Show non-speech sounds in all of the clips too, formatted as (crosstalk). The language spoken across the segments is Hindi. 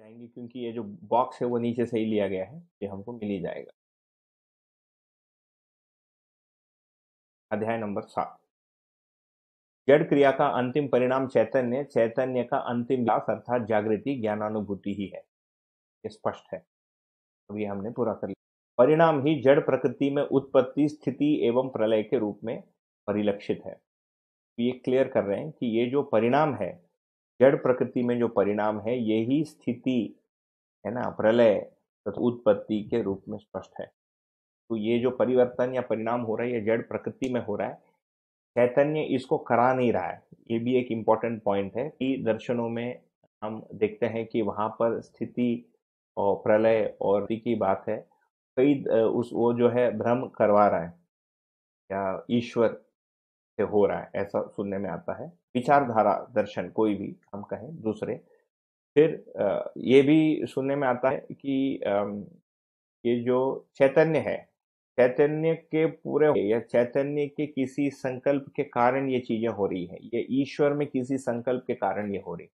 जाएँगे क्योंकि ये जो बॉक्स है वो नीचे से ही लिया गया है, ये हमको मिल ही जाएगा। अध्याय नंबर सात। जड़ क्रिया का अंतिम परिणाम चैतन्य चैतन्य का अंतिम विलास अर्थात जागृति, ज्ञानानुभूति ही है। ये स्पष्ट है। अभी हमने पूरा कर लिया। परिणाम ही जड़ प्रकृति में उत्पत्ति, स्थिति एवं प्रलय के रूप में परिलक्षित है। ये क्लियर कर रहे हैं कि ये जो परिणाम है जड़ प्रकृति में जो परिणाम है यही स्थिति, है ना, प्रलय तथा उत्पत्ति के रूप में स्पष्ट है। तो ये जो परिवर्तन या परिणाम हो रहा है, ये जड़ प्रकृति में हो रहा है, चैतन्य इसको करा नहीं रहा है। ये भी एक इंपॉर्टेंट पॉइंट है कि दर्शनों में हम देखते हैं कि वहाँ पर स्थिति और प्रलय और की बात है। कई उस वो जो है, भ्रम करवा रहा है। या ईश्वर से हो रहा है, ऐसा सुनने में आता है। विचारधारा दर्शन, कोई भी हम कहें, दूसरे। फिर ये भी सुनने में आता है कि ये जो चैतन्य है, चैतन्य के पूरे या चैतन्य के किसी संकल्प के कारण ये चीज़ें हो रही है, ये ईश्वर में किसी संकल्प के कारण ये हो रही है।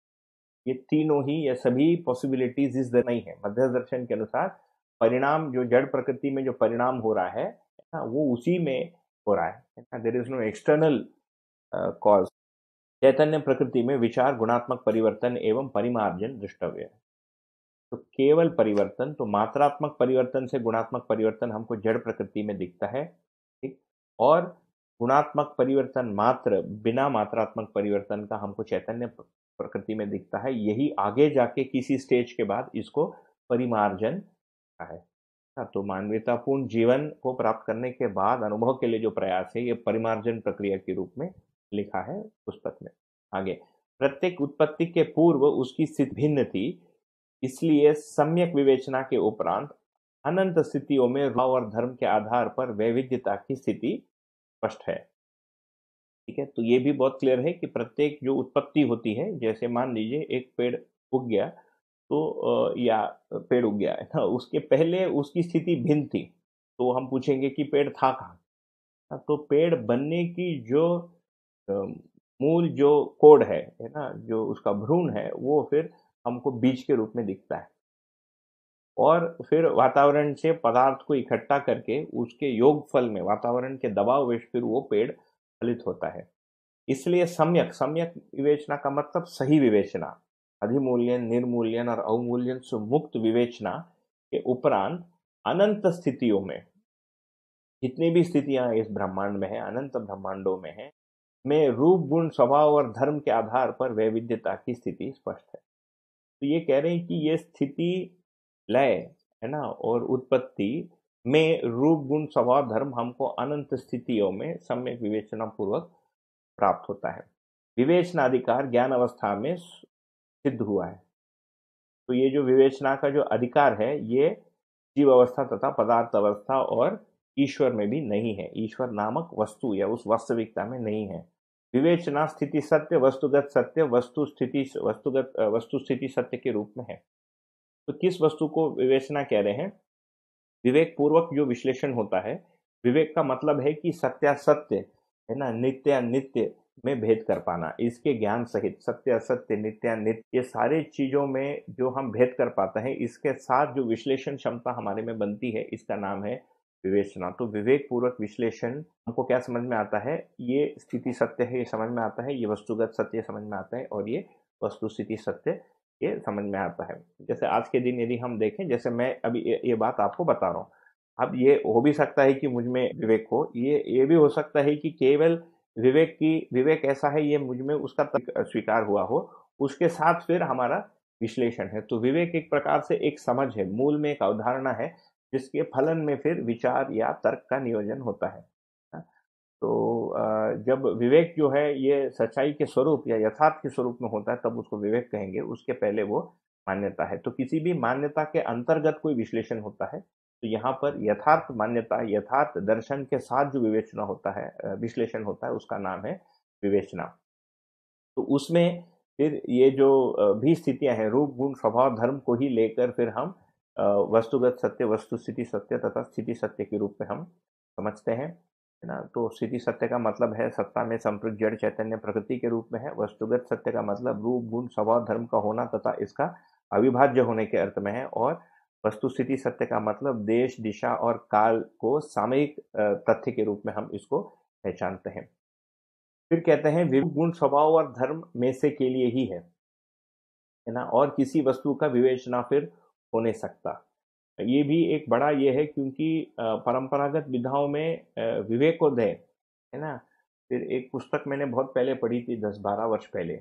ये तीनों ही, ये सभी पॉसिबिलिटीज इस नहीं है मध्य दर्शन के अनुसार परिणाम, जो जड़ प्रकृति में जो परिणाम हो रहा है, वो उसी में हो रहा है there is no external cause चैतन्य प्रकृति में विचार, गुणात्मक परिवर्तन एवं परिमार्जन दृष्टव्य है। तो केवल परिवर्तन तो मात्रात्मक परिवर्तन से गुणात्मक परिवर्तन हमको जड़ प्रकृति में दिखता है, ठीक? और गुणात्मक परिवर्तन मात्र, बिना मात्रात्मक परिवर्तन का हमको चैतन्य प्रकृति में दिखता है। यही आगे जाके किसी स्टेज के बाद इसको परिमार्जन है। हाँ, तो मानवीयतापूर्ण जीवन को प्राप्त करने के बाद अनुभव के लिए जो प्रयास है ये परिमार्जन प्रक्रिया के रूप में लिखा है पुस्तक में। आगे प्रत्येक उत्पत्ति के पूर्व उसकी स्थिति भिन्न थी इसलिए सम्यक विवेचना के उपरांत अनंत स्थितियों में भाव और धर्म के आधार पर वैविध्यता की स्थिति स्पष्ट है। ठीक है तो ये भी बहुत क्लियर है कि प्रत्येक जो उत्पत्ति होती है जैसे मान लीजिए एक पेड़ उग गया तो या पेड़ उग गया है ना उसके पहले उसकी स्थिति भिन्न थी। तो हम पूछेंगे कि पेड़ था कहाँ? तो पेड़ बनने की जो मूल जो कोड है है ना, जो उसका भ्रूण है, वो फिर हमको बीज के रूप में दिखता है। और फिर वातावरण से पदार्थ को इकट्ठा करके उसके योग फल में, वातावरण के दबाव वेश फिर वो पेड़ फलित होता है। इसलिए सम्यक सम्यक विवेचना का मतलब सही विवेचना। अधिमूल्यन, निर्मूल्यन और अवमूल्यन से मुक्त विवेचना के उपरांत अनंत स्थितियों में, जितनी भी स्थितियाँ इस ब्रह्मांड में है, अनंत ब्रह्मांडों में है, में रूप, गुण, स्वभाव और धर्म के आधार पर वैविध्यता की स्थिति स्पष्ट है। तो ये कह रहे हैं कि ये स्थिति लय है ना, और उत्पत्ति में रूप, गुण, स्वभाव, धर्म हमको अनंत स्थितियों में सम्यक विवेचना पूर्वक प्राप्त होता है। विवेचना अधिकार ज्ञान अवस्था में सिद्ध हुआ है। तो ये जो विवेचना का जो अधिकार है, ये जीव अवस्था तथा पदार्थ अवस्था और ईश्वर में भी नहीं है। ईश्वर नामक वस्तु या उस वास्तविकता में नहीं है। विवेचना स्थिति सत्य, वस्तुगत सत्य, वस्तु स्थिति वस्तुगत वस्तु स्थिति सत्य के रूप में है। तो किस वस्तु को विवेचना कह रहे हैं? विवेक पूर्वक जो विश्लेषण होता है, विवेक का मतलब है कि सत्या सत्य है ना? नित्य नित्य में भेद कर पाना इसके ज्ञान सहित सत्य असत्य नित्य नित्य ये सारे चीज़ों में जो हम भेद कर पाते हैं इसके साथ जो विश्लेषण क्षमता हमारे में बनती है इसका नाम है विवेचना। तो विवेक पूर्वक विश्लेषण हमको क्या समझ में आता है? ये स्थिति सत्य है ये समझ में आता है ये वस्तुगत सत्य समझ में आता है और ये वस्तु स्थिति सत्य ये समझ में आता है। जैसे आज के दिन यदि हम देखें जैसे मैं अभी ये, ये बात आपको बता रहा हूँ। अब ये हो भी सकता है कि मुझमें विवेक हो ये ये भी हो सकता है कि केवल विवेक की विवेक ऐसा है ये मुझमें उसका स्वीकार हुआ हो उसके साथ फिर हमारा विश्लेषण है। तो विवेक एक प्रकार से एक समझ है मूल में एक अवधारणा है जिसके फलन में फिर विचार या तर्क का नियोजन होता है। हाँ, तो जब विवेक जो है ये सच्चाई के स्वरूप या यथार्थ के स्वरूप में होता है तब उसको विवेक कहेंगे उसके पहले वो मान्यता है। तो किसी भी मान्यता के अंतर्गत कोई विश्लेषण होता है तो यहाँ पर यथार्थ मान्यता, यथार्थ दर्शन के साथ जो विवेचना होता है विश्लेषण होता है, उसका नाम है विवेचना। तो उसमें फिर ये जो भी स्थितियाँ हैं, रूप, गुण, स्वभाव, धर्म को ही लेकर फिर हम वस्तुगत सत्य, वस्तु स्थिति सत्य तथा स्थिति सत्य के रूप में हम समझते हैं, है ना? तो स्थिति सत्य का मतलब है सत्ता में संप्रत जड़ चैतन्य प्रकृति के रूप में है, वस्तुगत सत्य का मतलब रूप, गुण, स्वभाव, धर्म का होना तथा इसका अविभाज्य होने के अर्थ में है और वस्तु स्थिति सत्य का मतलब देश दिशा और काल को सामयिक तथ्य के रूप में हम इसको पहचानते हैं। फिर कहते हैं विगुण स्वभाव और धर्म में से के लिए ही है। ना? और किसी वस्तु का विवेचना फिर हो नहीं सकता। ये भी एक बड़ा ये है क्योंकि परंपरागत विधाओं में विवेकोदय है ना? फिर एक पुस्तक मैंने बहुत पहले पढ़ी थी दस बारह वर्ष पहले।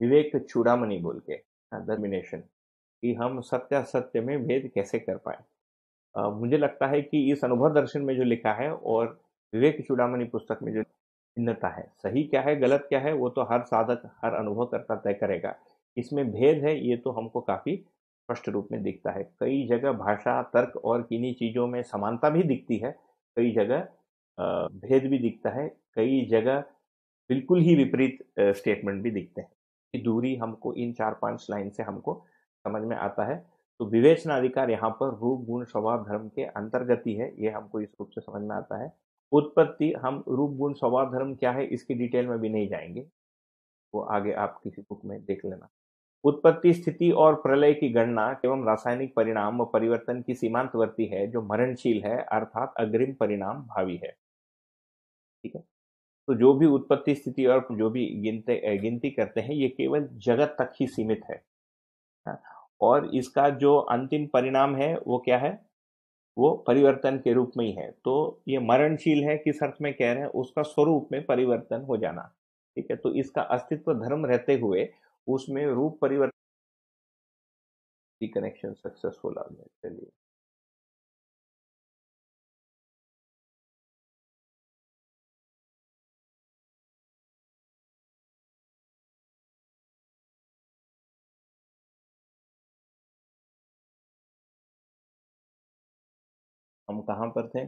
विवेक चूड़ामणि बोल के डर्मिनेशन हाँ, कि हम सत्य सत्य में भेद कैसे कर पाए। मुझे लगता है कि इस अनुभव दर्शन में जो लिखा है और विवेक चूड़ामणि पुस्तक में जो भिन्नता है, सही क्या है, गलत क्या है, वो तो हर साधक, हर अनुभव करता तय करेगा। इसमें भेद है, ये तो हमको काफ़ी स्पष्ट रूप में दिखता है। कई जगह भाषा, तर्क और किन्हीं चीज़ों में समानता भी दिखती है, कई जगह भेद भी दिखता है, कई जगह बिल्कुल ही विपरीत स्टेटमेंट भी दिखते हैं। कि दूरी हमको इन चार पाँच लाइन से हमको समझ में आता है। तो विवेचना अधिकार यहाँ पर रूप गुण स्वभाव धर्म के अंतर्गत ही है ये हमको इस रूप से समझ में आता है। उत्पत्ति हम रूप गुण स्वभाव धर्म क्या है इसकी डिटेल में भी नहीं जाएँगे। वो आगे आप किसी बुक में देख लेना। उत्पत्ति स्थिति और प्रलय की गणना एवं रासायनिक परिणाम व परिवर्तन की सीमांतवर्ती है जो मरणशील है अर्थात अग्रिम परिणाम भावी है। ठीक है? तो जो भी उत्पत्ति स्थिति और जो भी गिनते गिनती करते हैं ये केवल जगत तक ही सीमित है। हाँ, और इसका जो अंतिम परिणाम है, वो क्या है? वो परिवर्तन के रूप में ही है। तो ये मरणशील है, किस अर्थ में कह रहे हैं? उसका स्वरूप में परिवर्तन हो जाना, ठीक है? तो इसका अस्तित्व धर्म रहते हुए उसमें रूप परिवर्तन कनेक्शन सक्सेसफुल आ गया चलिए। कहाँ पर थे?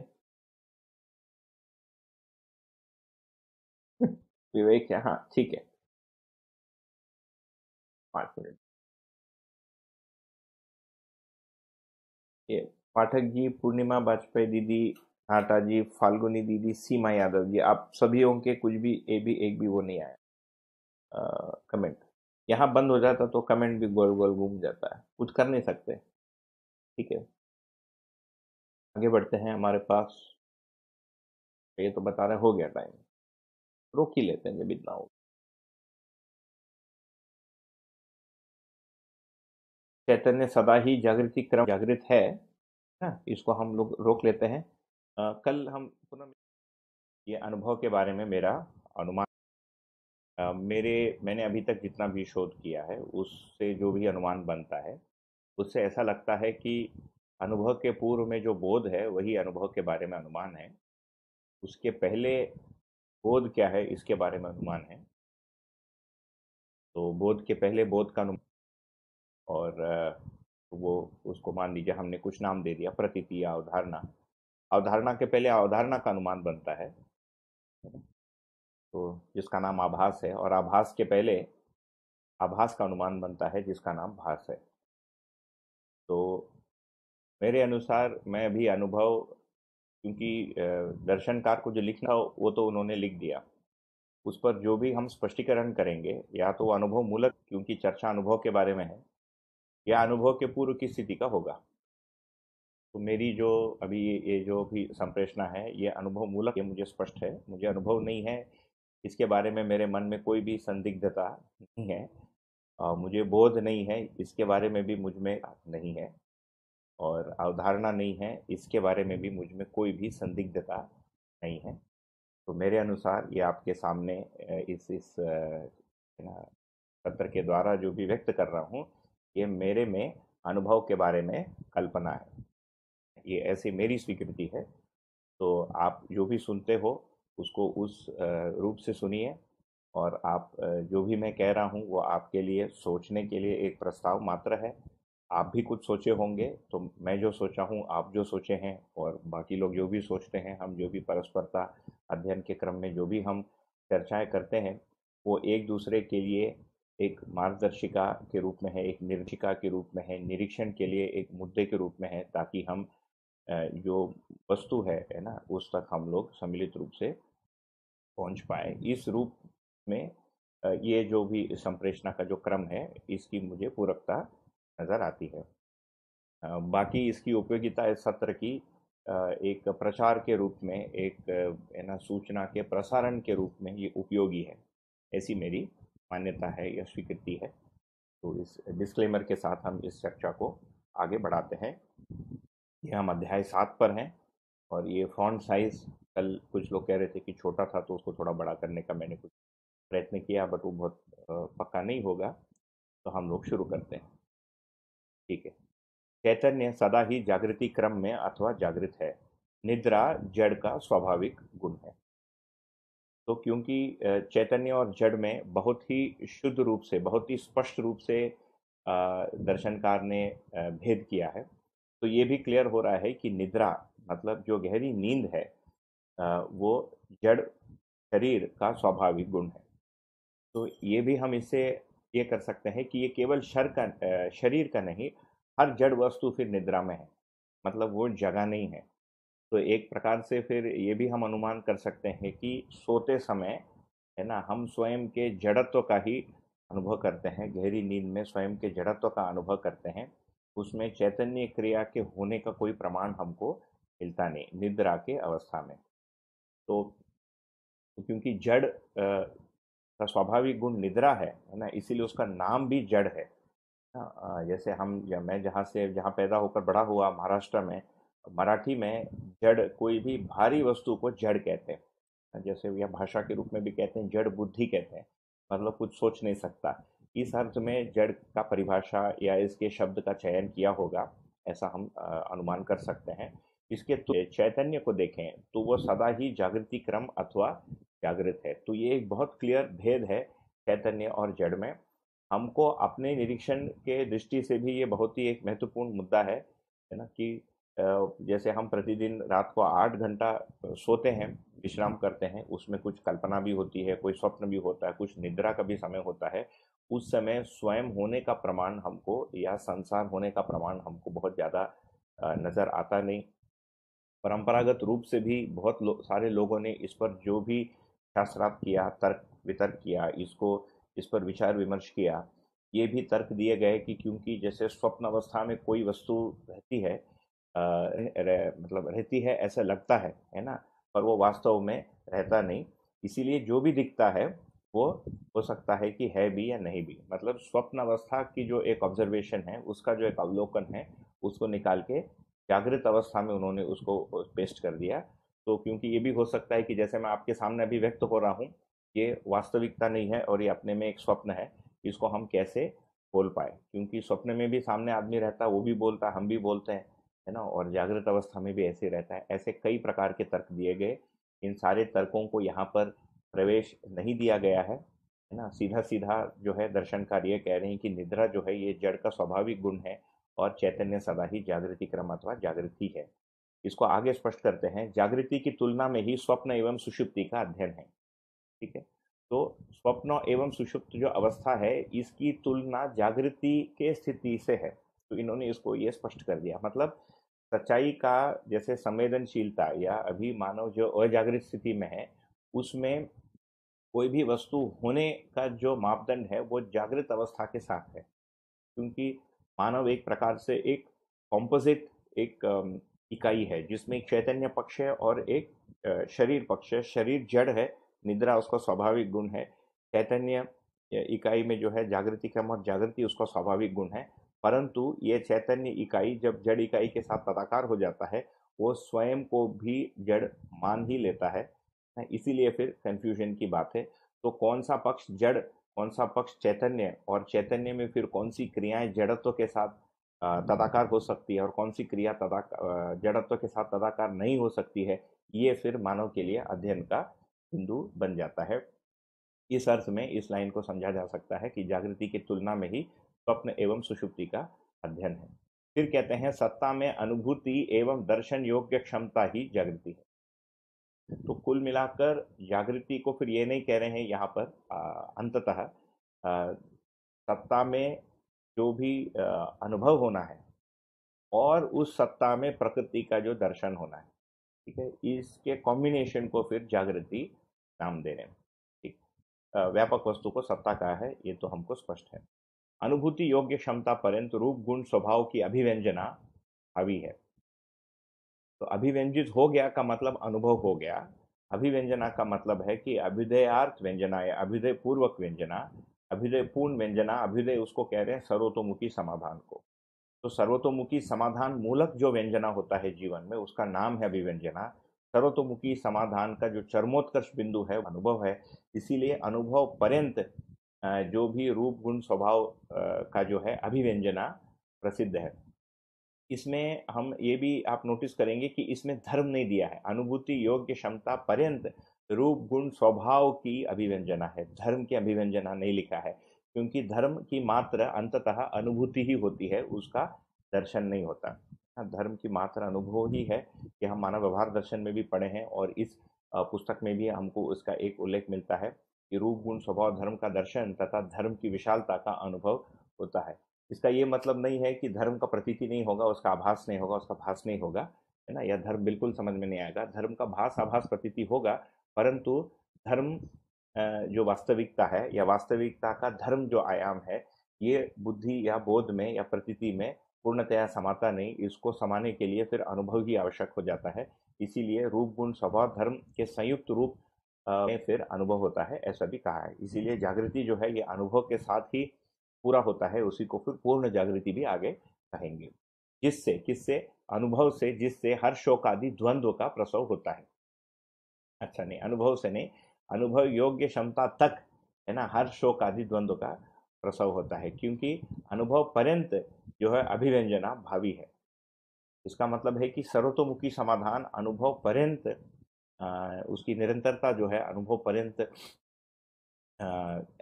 विवेक है हाँ ठीक है। पाँच मिनट। ये पाठक जी, पूर्णिमा वाजपेयी दीदी हाटा जी, फाल्गुनी दीदी, सीमा यादव जी, आप सभी के कुछ भी, ए भी, एक भी वो नहीं आया कमेंट यहाँ बंद हो जाता तो कमेंट भी गोल गोल घूम जाता है। कुछ कर नहीं सकते। ठीक है। आगे बढ़ते हैं हमारे पास। ये तो बता रहे हो गया टाइम रोक ही लेते हैं जब इतना हो। चैतन्य सदा ही जागृति क्रम जागृत है ना? इसको हम लोग रोक लेते हैं। आ, कल हम पुनः ये अनुभव के बारे में मेरा अनुमान आ, मेरे मैंने अभी तक जितना भी शोध किया है उससे जो भी अनुमान बनता है उससे ऐसा लगता है कि अनुभव के पूर्व में जो बोध है, वही अनुभव के बारे में अनुमान है। उसके पहले बोध क्या है, इसके बारे में अनुमान है। तो बोध के पहले बोध का अनुमान और वो, उसको मान लीजिए हमने कुछ नाम दे दिया, प्रतीति या अवधारणा। अवधारणा के पहले अवधारणा का अनुमान बनता है। तो जिसका नाम आभास है और आभास के पहले आभास का अनुमान बनता है जिसका नाम भास है। तो मेरे अनुसार मैं अभी अनुभव, क्योंकि दर्शनकार को जो लिखना हो, वो तो उन्होंने लिख दिया। उस पर जो भी हम स्पष्टीकरण करेंगे, या तो अनुभव मूलक, क्योंकि चर्चा अनुभव के बारे में है, या अनुभव के पूर्व की स्थिति का होगा। तो मेरी जो अभी ये जो भी संप्रेषणा है, ये अनुभव मूलक, ये मुझे स्पष्ट है। मुझे अनुभव नहीं है, इसके बारे में मेरे मन में कोई भी संदिग्धता नहीं है मुझे बोध नहीं है, इसके बारे में भी मुझमें नहीं है। और अवधारणा नहीं है, इसके बारे में भी मुझमें कोई भी संदिग्धता नहीं है। तो मेरे अनुसार ये आपके सामने इस इस पत्र के द्वारा जो भी व्यक्त कर रहा हूँ, ये मेरे में अनुभव के बारे में कल्पना है। ये ऐसी मेरी स्वीकृति है। तो आप जो भी सुनते हो, उसको उस रूप से सुनिए और आप जो भी मैं कह रहा हूँ, वो आपके लिए सोचने के लिए एक प्रस्ताव मात्र है। आप भी कुछ सोचे होंगे तो मैं जो सोचा हूँ, आप जो सोचे हैं, और बाकी लोग जो भी सोचते हैं, हम जो भी परस्परता अध्ययन के क्रम में जो भी हम चर्चाएँ करते हैं, वो एक दूसरे के लिए एक मार्गदर्शिका के रूप में है, एक निर्शिका के रूप में है, निरीक्षण के लिए एक मुद्दे के रूप में है, ताकि हम जो वस्तु है है ना, उस तक हम लोग सम्मिलित रूप से पहुँच पाए। इस रूप में ये जो भी संप्रेषणा का जो क्रम है, इसकी मुझे पूरकता नज़र आती है। बाकी इसकी उपयोगिता इस सत्र की एक प्रचार के रूप में, एक ना, सूचना के प्रसारण के रूप में ये उपयोगी है। ऐसी मेरी मान्यता है या स्वीकृति है। तो इस डिस्क्लेमर के साथ हम इस चर्चा को आगे बढ़ाते हैं। ये हम अध्याय सात पर हैं और ये फॉन्ट साइज़ कल कुछ लोग कह रहे थे कि छोटा था तो उसको थोड़ा बड़ा करने का मैंने कुछ प्रयत्न किया बट वो बहुत पक्का नहीं होगा। तो हम लोग शुरू करते हैं। ठीक है। चैतन्य सदा ही जागृति क्रम में अथवा जागृत है। निद्रा जड़ का स्वाभाविक गुण है। तो क्योंकि चैतन्य और जड़ में बहुत ही शुद्ध रूप से, बहुत ही स्पष्ट रूप से दर्शनकार ने भेद किया है तो ये भी क्लियर हो रहा है कि निद्रा मतलब जो गहरी नींद है वो जड़ शरीर का स्वाभाविक गुण है। तो ये भी हम इससे ये कर सकते हैं कि ये केवल शर का शरीर का नहीं, हर जड़ वस्तु फिर निद्रा में है। मतलब वो जगह नहीं है। तो एक प्रकार से फिर ये भी हम अनुमान कर सकते हैं कि सोते समय, है ना, हम स्वयं के जड़त्व का ही अनुभव करते हैं, गहरी नींद में स्वयं के जड़त्व का अनुभव करते हैं, उसमें चैतन्य क्रिया के होने का कोई प्रमाण हमको मिलता नहीं, निद्रा के अवस्था में। तो क्योंकि जड़ का स्वाभाविक गुण निद्रा है है ना? इसीलिए उसका नाम भी जड़ है। जैसे हम, या मैं जहाँ से, जहाँ पैदा होकर बड़ा हुआ महाराष्ट्र में, मराठी में जड़ कोई भी भारी वस्तु को जड़ कहते हैं। जैसे यह भाषा के रूप में भी कहते हैं, जड़ बुद्धि कहते हैं। मतलब कुछ सोच नहीं सकता। इस अर्थ में जड़ का परिभाषा या इसके शब्द का चयन किया होगा, ऐसा हम अनुमान कर सकते हैं। इसके तो चैतन्य को देखें तो वो सदा ही जागृति क्रम अथवा जागृत है। तो ये एक बहुत क्लियर भेद है चैतन्य और जड़ में। हमको अपने निरीक्षण के दृष्टि से भी ये बहुत ही एक महत्वपूर्ण मुद्दा है है ना कि जैसे हम प्रतिदिन रात को आठ घंटा सोते हैं विश्राम करते हैं उसमें कुछ कल्पना भी होती है कोई स्वप्न भी होता है कुछ निद्रा का भी समय होता है उस समय स्वयं होने का प्रमाण हमको या संसार होने का प्रमाण हमको बहुत ज़्यादा नज़र आता नहीं। परंपरागत रूप से भी बहुत लो, सारे लोगों ने इस पर जो भी शास्त्रार्थ किया तर्क वितर्क किया इसको इस पर विचार विमर्श किया। ये भी तर्क दिए गए कि क्योंकि जैसे स्वप्न अवस्था में कोई वस्तु रहती है रह, मतलब रहती है ऐसा लगता है है ना? पर वो वास्तव में रहता नहीं। इसीलिए जो भी दिखता है वो हो सकता है कि है भी या नहीं भी। मतलब स्वप्न अवस्था की जो एक ऑब्जर्वेशन है उसका जो एक अवलोकन है उसको निकाल के जागृत अवस्था में उन्होंने उसको पेस्ट कर दिया। तो क्योंकि ये भी हो सकता है कि जैसे मैं आपके सामने अभी व्यक्त हो रहा हूँ, ये वास्तविकता नहीं है और ये अपने में एक स्वप्न है इसको हम कैसे बोल पाए। क्योंकि स्वप्न में भी सामने आदमी रहता है, वो भी बोलता है, हम भी बोलते हैं, है ना? और जागृत अवस्था में भी ऐसे रहता है। ऐसे कई प्रकार के तर्क दिए गए। इन सारे तर्कों को यहाँ पर प्रवेश नहीं दिया गया है है ना? सीधा सीधा जो है दर्शनकार ये कह रहे हैं कि निद्रा जो है, ये जड़ का स्वाभाविक गुण है और चैतन्य सदा ही जागृति अथवा जागृति है। इसको आगे स्पष्ट करते हैं, जागृति की तुलना में ही स्वप्न एवं सुषुप्ति का अध्ययन है। ठीक है? तो स्वप्न एवं सुषुप्त जो अवस्था है, इसकी तुलना जागृति के स्थिति से है। तो इन्होंने इसको ये स्पष्ट कर दिया। मतलब सच्चाई का जैसे संवेदनशीलता या अभी मानव जो अजागृत स्थिति में है, उसमें कोई भी वस्तु होने का जो मापदंड है, वो जागृत अवस्था के साथ है। क्योंकि मानव एक प्रकार से एक कॉम्पोजिट एक इकाई है, जिसमें एक चैतन्य पक्ष है और एक शरीर पक्ष है। शरीर जड़ है, निद्रा उसका स्वाभाविक गुण है। चैतन्य इकाई में जो है जागृति क्रम और जागृति उसका स्वाभाविक गुण है। परंतु ये चैतन्य इकाई जब जड़ इकाई के साथ तदाकार हो जाता है, वो स्वयं को भी जड़ मान ही लेता है। इसीलिए फिर कंफ्यूजन की बात है। तो कौन सा पक्ष जड़, कौन सा पक्ष चैतन्य और चैतन्य में फिर कौन सी क्रियाएँ जड़त्व के साथ तदाकार हो सकती है और कौन सी क्रिया तदा जड़त्व के साथ तदाकार नहीं हो सकती है, ये फिर मानव के लिए अध्ययन का बिंदु बन जाता है। इस अर्थ में इस लाइन को समझा जा सकता है कि जागृति की तुलना में ही स्वप्न एवं सुषुप्ति का अध्ययन है। फिर कहते हैं, सत्ता में अनुभूति एवं दर्शन योग्य क्षमता ही जागृति है। तो कुल मिलाकर जागृति को फिर ये नहीं कह रहे हैं यहाँ पर अंततः सत्ता में जो भी अनुभव होना है और उस सत्ता में प्रकृति का जो दर्शन होना है, ठीक है? इसके कॉम्बिनेशन को फिर जागृति नाम दे रहे हैं, ठीक? व्यापक वस्तु को सत्ता का है, ये तो हमको स्पष्ट है। अनुभूति योग्य क्षमता पर्यंत रूप, गुण, स्वभाव की अभिव्यंजना हावी है। तो अभिव्यंजित हो गया का मतलब अनुभव हो गया। अभिव्यंजना का मतलब है कि अभ्युदयार्थ व्यंजना या अभ्युदय पूर्वक व्यंजना अभ्युदय पूर्ण व्यंजना अभ्युदय उसको कह रहे हैं सर्वतोमुखी समाधान को। तो सर्वतोमुखी समाधान मूलक जो व्यंजना होता है जीवन में, उसका नाम है अभिव्यंजना। सर्वतोमुखी समाधान का जो चरमोत्कर्ष बिंदु है अनुभव है। इसीलिए अनुभव पर्यंत जो भी रूप, गुण, स्वभाव का जो है अभिव्यंजना प्रसिद्ध है। इसमें हम ये भी आप नोटिस करेंगे कि इसमें धर्म नहीं दिया है। अनुभूति, योग्य क्षमता पर्यंत रूप गुण स्वभाव की अभिव्यंजना है। धर्म की अभिव्यंजना नहीं लिखा है क्योंकि धर्म की मात्र अंततः अनुभूति ही होती है उसका दर्शन नहीं होता। हाँ, धर्म की मात्र अनुभव ही है कि हम मानव व्यवहार दर्शन में भी पढ़े हैं और इस पुस्तक में भी हमको उसका एक उल्लेख मिलता है कि रूप गुण स्वभाव धर्म का दर्शन तथा धर्म की विशालता का अनुभव होता है। इसका ये मतलब नहीं है कि धर्म का प्रतीति नहीं होगा उसका आभास नहीं होगा उसका भास नहीं होगा है ना? यह धर्म बिल्कुल समझ में नहीं आएगा। धर्म का भास आभास प्रतीति होगा परंतु धर्म जो वास्तविकता है या वास्तविकता का धर्म जो आयाम है, ये बुद्धि या बोध में या प्रतीति में पूर्णतया समाता नहीं, इसको समाने के लिए फिर अनुभव ही आवश्यक हो जाता है। इसीलिए रूप, गुण, स्वभाव, धर्म के संयुक्त रूप में फिर अनुभव होता है, ऐसा भी कहा है। इसीलिए जागृति जो है ये अनुभव के साथ ही पूरा होता है, उसी को फिर पूर्ण जागृति भी आगे कहेंगे। जिससे किससे? अनुभव से, जिससे हर शोक आदि द्वंद्व का प्रसव होता है। अच्छा नहीं, अनुभव से नहीं, अनुभव योग्य क्षमता तक, है ना, हर शोक आदि द्वंद्व का प्रसव होता है, क्योंकि अनुभव पर्यंत जो है अभिव्यंजना भावी है। इसका मतलब है कि सर्वतोमुखी समाधान अनुभव पर्यंत उसकी निरंतरता जो है अनुभव पर्यंत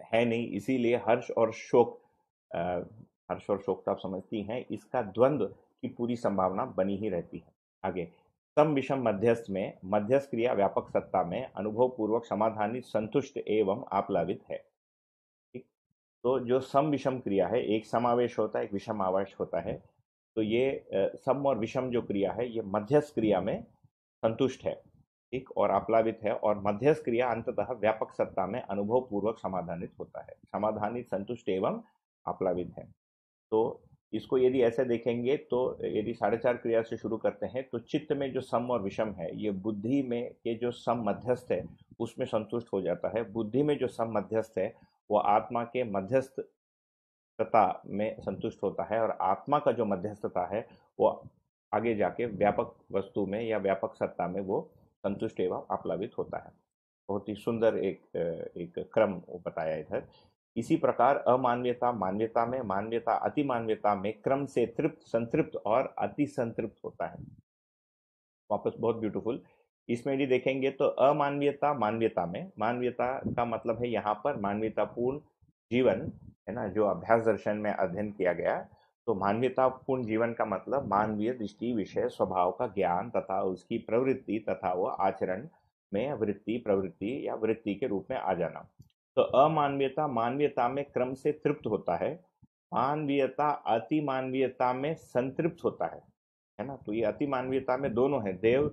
है नहीं, इसीलिए हर्ष और शोक हर्ष और शोक तो आप समझती हैं, इसका द्वंद्व की पूरी संभावना बनी ही रहती है। आगे सम विषम मध्यस्थ में, मध्यस्थ क्रिया व्यापक सत्ता में अनुभव पूर्वक समाधानित संतुष्ट एवं आप्लावित है। ठीक? तो जो सम विषम क्रिया है, एक समावेश होता है, एक विषम आवेश होता है। तो ये सम और विषम जो क्रिया है, ये मध्यस्थ क्रिया में संतुष्ट है। ठीक? और आप्लावित है और मध्यस्थ क्रिया अंततः व्यापक सत्ता में अनुभव पूर्वक समाधानित होता है। समाधानित संतुष्ट एवं आप्लावित है। तो इसको यदि ऐसे देखेंगे तो यदि साढ़े चार क्रिया से शुरू करते हैं तो चित्त में जो सम और विषम है, ये बुद्धि में के जो सम मध्यस्थ है, उसमें संतुष्ट हो जाता है। बुद्धि में जो सम मध्यस्थ है, वो आत्मा के मध्यस्थता में संतुष्ट होता है और आत्मा का जो मध्यस्थता है, वो आगे जाके व्यापक वस्तु में या व्यापक सत्ता में वो संतुष्ट एवं आप्लावित होता है। बहुत ही सुंदर एक एक क्रम बताया इधर। इसी प्रकार अमान्यता, मान्यता में, मान्यता अति मान्यता में क्रम से तृप्त, संतृप्त और अति संतृप्त होता है। वापस, बहुत ब्यूटीफुल इसमें यदि देखेंगे तो अमानवीयता मानवीयता में मानवीयता का मतलब है यहाँ पर मानवीयतापूर्ण जीवन, है ना, जो अभ्यास दर्शन में अध्ययन किया गया तो मानवीयतापूर्ण जीवन का मतलब मानवीय दृष्टि, विषय, स्वभाव का ज्ञान तथा उसकी प्रवृत्ति तथा वह आचरण में वृत्ति, प्रवृत्ति या वृत्ति के रूप में आ जाना। तो अमानवीयता मानवीयता में क्रम से तृप्त होता है। मानवीयता अति मानवीयता में संतृप्त होता है है ना? तो ये अति मानवीयता में दोनों है, देव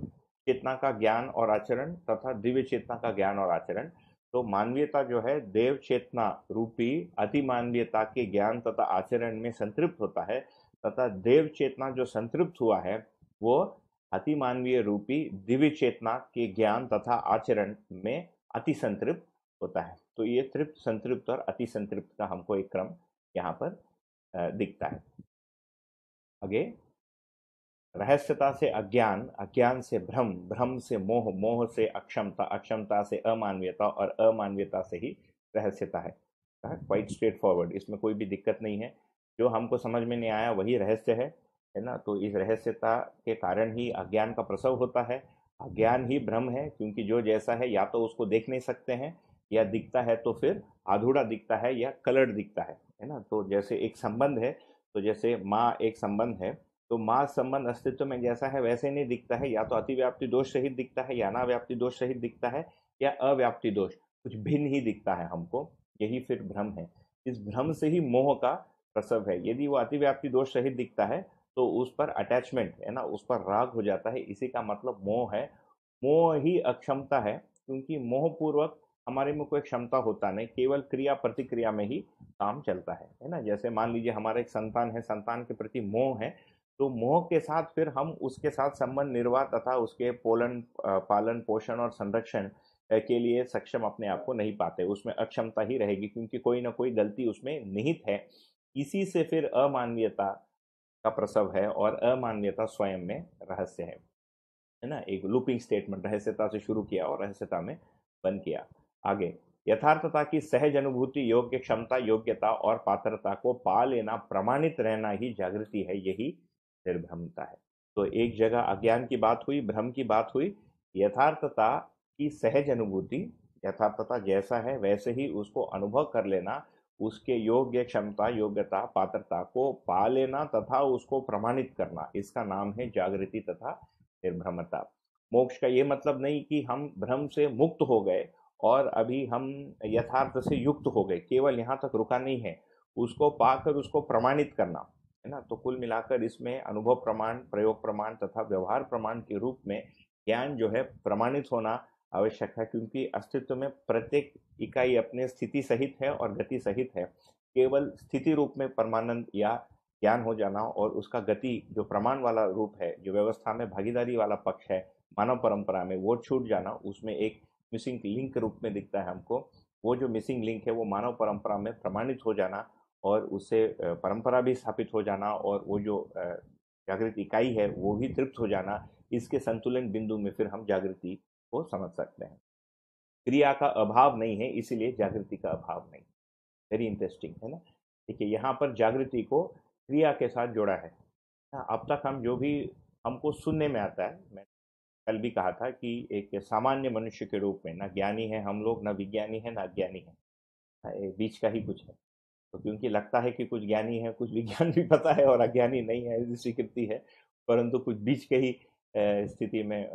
चेतना का ज्ञान और आचरण तथा दिव्य चेतना का ज्ञान और आचरण। तो मानवीयता जो है, देव चेतना रूपी अति मानवीयता के ज्ञान तथा आचरण में संतृप्त होता है तथा देव चेतना जो संतृप्त हुआ है, वो अति मानवीय रूपी दिव्य चेतना के ज्ञान तथा आचरण में अति संतृप्त होता है। तो ये तृप्त, संतृप्त और अति संतृप्त का हमको एक क्रम यहाँ पर दिखता है। आगे। रहस्यता से अज्ञान अज्ञान से भ्रम भ्रम से मोह मोह से अक्षमता अक्षमता से अमानवीयता और अमानवीयता से ही रहस्यता है। क्वाइट स्ट्रेट फॉरवर्ड इसमें कोई भी दिक्कत नहीं है। जो हमको समझ में नहीं आया वही रहस्य है है ना? तो इस रहस्यता के कारण ही अज्ञान का प्रसव होता है। अज्ञान ही भ्रम है, क्योंकि जो जैसा है, या तो उसको देख नहीं सकते हैं या दिखता है तो फिर अधूरा दिखता है या कलर्ड दिखता है है ना? तो जैसे एक संबंध है तो जैसे माँ एक संबंध है तो माँ संबंध अस्तित्व में जैसा है वैसे नहीं दिखता है, या तो अतिव्याप्ति दोष सहित दिखता है, या अनाव्याप्ति दोष सहित दिखता है, या अव्याप्ति दोष, कुछ भिन्न ही दिखता है हमको, यही फिर भ्रम है। इस भ्रम से ही मोह का प्रसव है। यदि वो अतिव्याप्ति दोष सहित दिखता है तो उस पर अटैचमेंट है ना? उस पर राग हो जाता है, इसी का मतलब मोह है। मोह ही अक्षमता है, क्योंकि मोहपूर्वक हमारे में कोई क्षमता होता नहीं, केवल क्रिया प्रतिक्रिया में ही काम चलता है है ना? जैसे मान लीजिए हमारा एक संतान है, संतान के प्रति मोह है तो मोह के साथ फिर हम उसके साथ संबंध निर्वाह तथा उसके पोलन पालन, पोषण और संरक्षण के लिए सक्षम अपने आप को नहीं पाते। उसमें अक्षमता ही रहेगी, क्योंकि कोई ना कोई गलती उसमें निहित है। इसी से फिर अमान्यता का प्रसव है और अमान्यता स्वयं में रहस्य है है ना? एक लूपिंग स्टेटमेंट, रहस्यता से शुरू किया और रहस्यता में बंद किया आगे। यथार्थता की सहज अनुभूति, योग्य क्षमता, योग्यता और पात्रता को पा लेना, प्रमाणित रहना ही जागृति है, यही निर्भ्रमता है। तो एक जगह अज्ञान की बात हुई, भ्रम की बात हुई, यथार्थता की सहज अनुभूति, यथार्थता जैसा है, वैसे ही उसको अनुभव कर लेना, उसके योग्य क्षमता, योग्यता, पात्रता को पा लेना तथा उसको प्रमाणित करना, इसका नाम है जागृति तथा निर्भ्रमता। मोक्ष का ये मतलब नहीं कि हम भ्रम से मुक्त हो गए और अभी हम यथार्थ से युक्त हो गए, केवल यहाँ तक रुका नहीं है, उसको पाकर उसको प्रमाणित करना, है ना? तो कुल मिलाकर इसमें अनुभव प्रमाण, प्रयोग प्रमाण तथा व्यवहार प्रमाण के रूप में ज्ञान जो है प्रमाणित होना आवश्यक है, क्योंकि अस्तित्व में प्रत्येक इकाई अपने स्थिति सहित है और गति सहित है। केवल स्थिति रूप में परमानंद या ज्ञान हो जाना और उसका गति जो प्रमाण वाला रूप है, जो व्यवस्था में भागीदारी वाला पक्ष है, मानव परंपरा में वो छूट जाना, उसमें एक मिसिंग लिंक के रूप में दिखता है हमको। वो जो मिसिंग लिंक है, वो मानव परंपरा में प्रमाणित हो जाना और उससे परंपरा भी स्थापित हो जाना और वो जो जागृत इकाई है, वो भी तृप्त हो जाना। इसके संतुलन बिंदु में फिर हम जागृति को समझ सकते हैं। क्रिया का अभाव नहीं है, इसीलिए जागृति का अभाव नहीं। वेरी इंटरेस्टिंग है ना? देखिए, यहाँ पर जागृति को क्रिया के साथ जोड़ा है। अब तक हम जो भी हमको सुनने में आता है, मैं कल भी कहा था कि एक सामान्य मनुष्य के रूप में ना ज्ञानी है हम लोग ना विज्ञानी है ना अज्ञानी है। हाँ, बीच का ही कुछ है। तो क्योंकि लगता है कि कुछ ज्ञानी है कुछ विज्ञान भी पता है और अज्ञानी नहीं है स्वीकृति है। परंतु कुछ बीच के ही स्थिति में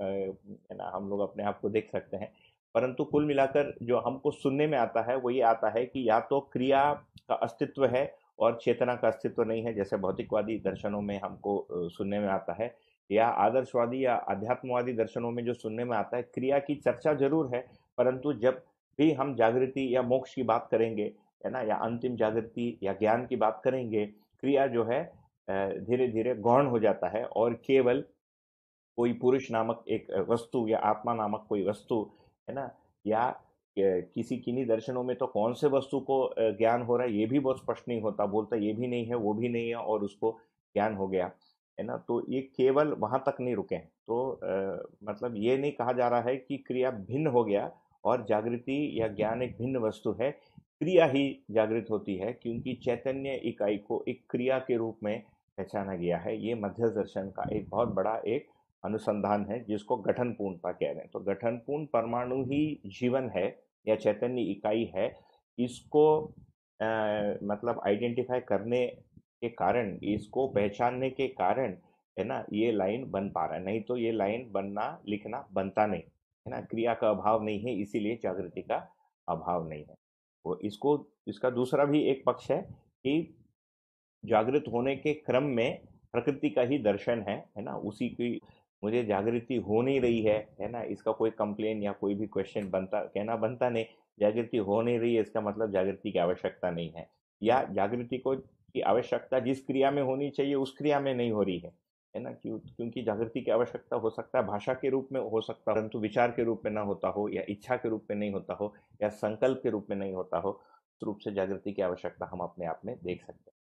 ना हम लोग अपने आप को देख सकते हैं। परंतु कुल मिलाकर जो हमको सुनने में आता है वो ये आता है कि या तो क्रिया का अस्तित्व है और चेतना का अस्तित्व नहीं है जैसे भौतिकवादी दर्शनों में हमको सुनने में आता है। या आदर्शवादी या अध्यात्मवादी दर्शनों में जो सुनने में आता है, क्रिया की चर्चा ज़रूर है, परंतु जब भी हम जागृति या मोक्ष की बात करेंगे, है ना, या अंतिम जागृति या ज्ञान की बात करेंगे, क्रिया जो है धीरे धीरे गौण हो जाता है और केवल कोई पुरुष नामक एक वस्तु या आत्मा नामक कोई वस्तु, है ना, या किसी किन्हीं दर्शनों में तो कौन से वस्तु को ज्ञान हो रहा है, ये भी बहुत स्पष्ट नहीं होता, बोलता ये भी नहीं है, वो भी नहीं है और उसको ज्ञान हो गया। है ना? तो ये केवल वहाँ तक नहीं रुके हैं। तो आ, मतलब ये नहीं कहा जा रहा है कि क्रिया भिन्न हो गया और जागृति या ज्ञान एक भिन्न वस्तु है। क्रिया ही जागृत होती है क्योंकि चैतन्य इकाई को एक क्रिया के रूप में पहचाना गया है। ये मध्य दर्शन का एक बहुत बड़ा एक अनुसंधान है जिसको गठन पूर्णता कह रहे हैं। तो गठन पूर्ण परमाणु ही जीवन है या चैतन्य इकाई है। इसको आ, मतलब आइडेंटिफाई करने के कारण, इसको पहचानने के कारण, है ना, ये लाइन बन पा रहा है। नहीं तो ये लाइन बनना, लिखना बनता नहीं, है ना। क्रिया का अभाव नहीं है, इसीलिए जागृति का अभाव नहीं है। वो इसको, इसका दूसरा भी एक पक्ष है कि जागृत होने के क्रम में प्रकृति का ही दर्शन है है ना। उसी की, मुझे जागृति हो नहीं रही है है ना, इसका कोई कंप्लेन या कोई भी क्वेश्चन बनता, कहना बनता नहीं। जागृति हो नहीं रही है, इसका मतलब जागृति की आवश्यकता नहीं है। या जागृति को की आवश्यकता जिस क्रिया में होनी चाहिए, उस क्रिया में नहीं हो रही है। है ना? क्यों, क्योंकि जागृति की आवश्यकता हो सकता है, भाषा के रूप में हो सकता है, परंतु विचार के रूप में ना होता हो, या इच्छा के रूप में नहीं होता हो, या संकल्प के रूप में नहीं होता हो, उस रूप से जागृति की आवश्यकता हम अपने आप में देख सकते हैं।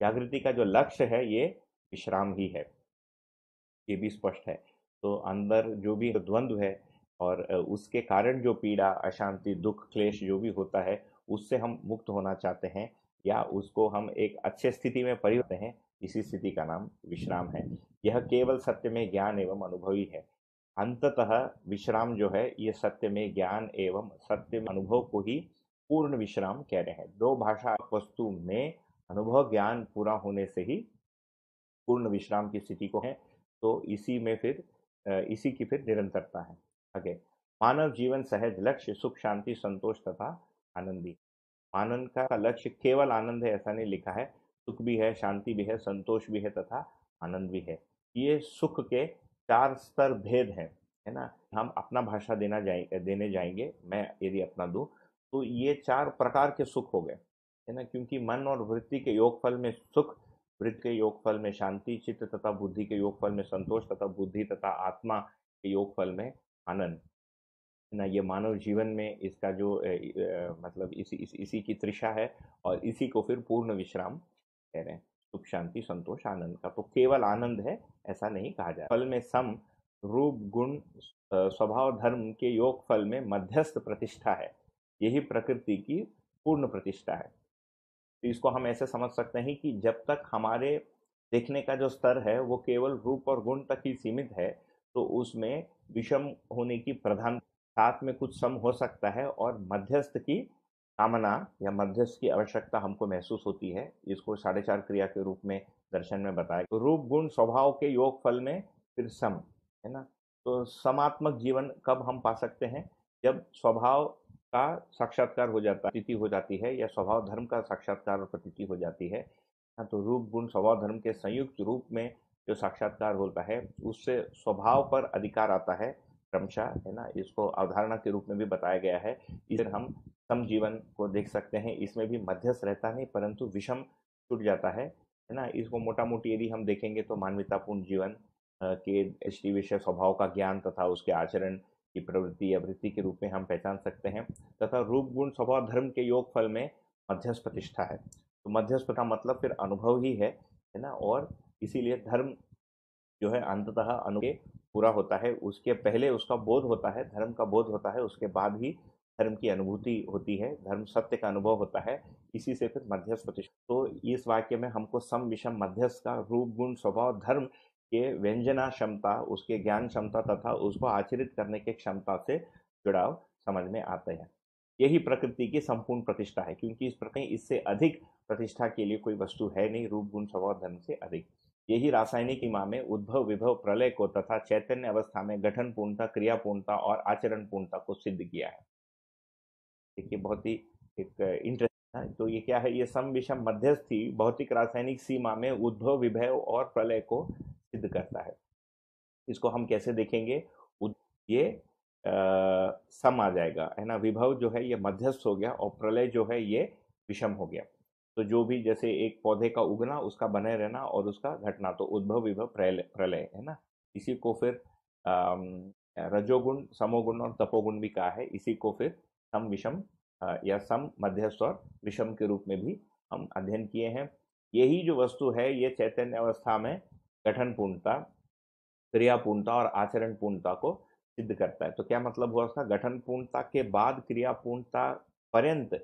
जागृति का जो लक्ष्य है, ये विश्राम ही है। ये भी स्पष्ट है। तो अंदर जो भी द्वंद्व है, और उसके कारण जो पीड़ा, अशांति, दुख, क्लेश जो भी होता है, उससे हम मुक्त होना चाहते हैं या उसको हम एक अच्छे स्थिति में परिवर्तन हैं इसी स्थिति का नाम विश्राम है। यह केवल सत्य में ज्ञान एवं अनुभवी है। अंततः विश्राम जो है, ये सत्य में ज्ञान एवं सत्य में अनुभव को ही पूर्ण विश्राम कह रहे हैं। दो भाषा वस्तु में अनुभव ज्ञान पूरा होने से ही पूर्ण विश्राम की स्थिति को है तो इसी में फिर इसी की फिर निरंतरता है। आगे, मानव जीवन सहज लक्ष्य, सुख, शांति, संतोष तथा आनंदी। आनंद का लक्ष्य केवल आनंद है, ऐसा नहीं लिखा है। सुख भी है, शांति भी है, संतोष भी है तथा आनंद भी है। ये सुख के चार स्तर भेद हैं, है ना? हम अपना भाषा देना जाए, देने जाएँगे, मैं यदि अपना दूँ तो ये चार प्रकार के सुख हो गए, है ना? क्योंकि मन और वृत्ति के योगफल में सुख, वृत्ति के योगफल में शांति, चित्त तथा बुद्धि के योगफल में संतोष तथा बुद्धि तथा आत्मा के योगफल में आनंद। ना ये मानव जीवन में इसका जो ए, ए, मतलब इसी इस, इसी की तृषा है और इसी को फिर पूर्ण विश्राम कह रहे हैं। सुख शांति संतोष आनंद का। तो केवल आनंद है ऐसा नहीं कहा जाए फल में सम रूप गुण स्वभाव धर्म के योग फल में मध्यस्थ प्रतिष्ठा है। यही प्रकृति की पूर्ण प्रतिष्ठा है। तो इसको हम ऐसे समझ सकते हैं कि जब तक हमारे देखने का जो स्तर है वो केवल रूप और गुण तक ही सीमित है तो उसमें विषम होने की प्रधान साथ में कुछ सम हो सकता है और मध्यस्थ की कामना या मध्यस्थ की आवश्यकता हमको महसूस होती है इसको साढ़े चार क्रिया के रूप में दर्शन में बताया। तो रूप गुण स्वभाव के योग फल में फिर सम है ना? तो समात्मक जीवन कब हम पा सकते हैं? जब स्वभाव का साक्षात्कार हो जाता प्रतीति हो जाती है या स्वभाव धर्म का साक्षात्कार और प्रतीति हो जाती है हाँ, तो रूप गुण स्वभाव धर्म के संयुक्त रूप में जो साक्षात्कार होता है उससे स्वभाव पर अधिकार आता है क्रमशः है ना? इसको अवधारणा के रूप में भी बताया गया है। इसे हम सम जीवन को देख सकते हैं। इसमें भी मध्यस्थ रहता नहीं परंतु विषम छूट जाता है है ना? इसको मोटा मोटी यदि हम देखेंगे तो मानवतापूर्ण जीवन के एच विषय स्वभाव का ज्ञान तथा उसके आचरण की प्रवृत्ति या वृत्ति के रूप में हम पहचान सकते हैं तथा रूप गुण स्वभाव धर्म के योग फल में मध्यस्थ प्रतिष्ठा है। तो मध्यस्थ का मतलब फिर अनुभव ही है है ना? और इसीलिए धर्म जो है अंततः अनुभव पूरा होता है, उसके पहले उसका बोध होता है, धर्म का बोध होता है, उसके बाद ही धर्म की अनुभूति होती है, धर्म सत्य का अनुभव होता है, इसी से फिर मध्यस्थ प्रतिष्ठा तो इस वाक्य में हमको सम विषम मध्यस्थ का रूप, गुण, स्वभाव, धर्म के व्यंजना क्षमता, उसके ज्ञान क्षमता तथा उसको आचरित करने के क्षमता से जुड़ाव समझ में आते हैं। यही प्रकृति की संपूर्ण प्रतिष्ठा है, क्योंकि इस प्रकार इससे अधिक प्रतिष्ठा के लिए कोई वस्तु है नहीं, रूप, गुण, स्वभाव, धर्म से अधिक। यही रासायनिक इमा में उद्भव विभव प्रलय को तथा चैतन्य अवस्था में गठन पूर्णता क्रिया पूर्णता और आचरण पूर्णता को सिद्ध किया है। देखिए बहुत ही एक इंटरेस्ट है तो ये क्या है? ये सम विषम मध्यस्थी भौतिक रासायनिक सीमा में उद्भव विभव और प्रलय को सिद्ध करता है। इसको हम कैसे देखेंगे? ये आ, सम आ जाएगा है ना? विभव जो है ये मध्यस्थ हो गया और प्रलय जो है ये विषम हो गया। तो जो भी जैसे एक पौधे का उगना, उसका बने रहना और उसका घटना तो उद्भव विभव प्रलय है ना? इसी को फिर रजोगुण, समोगुण और तपोगुण भी कहा है। इसी को फिर सम विषम या सम मध्यस्थ और विषम के रूप में भी हम अध्ययन किए हैं। यही जो वस्तु है, ये चैतन्य अवस्था में गठन पूर्णता क्रिया पूर्णता और आचरण पूर्णता को सिद्ध करता है। तो क्या मतलब हुआ उसका? गठन पूर्णता के बाद क्रिया पूर्णता पर्यंत,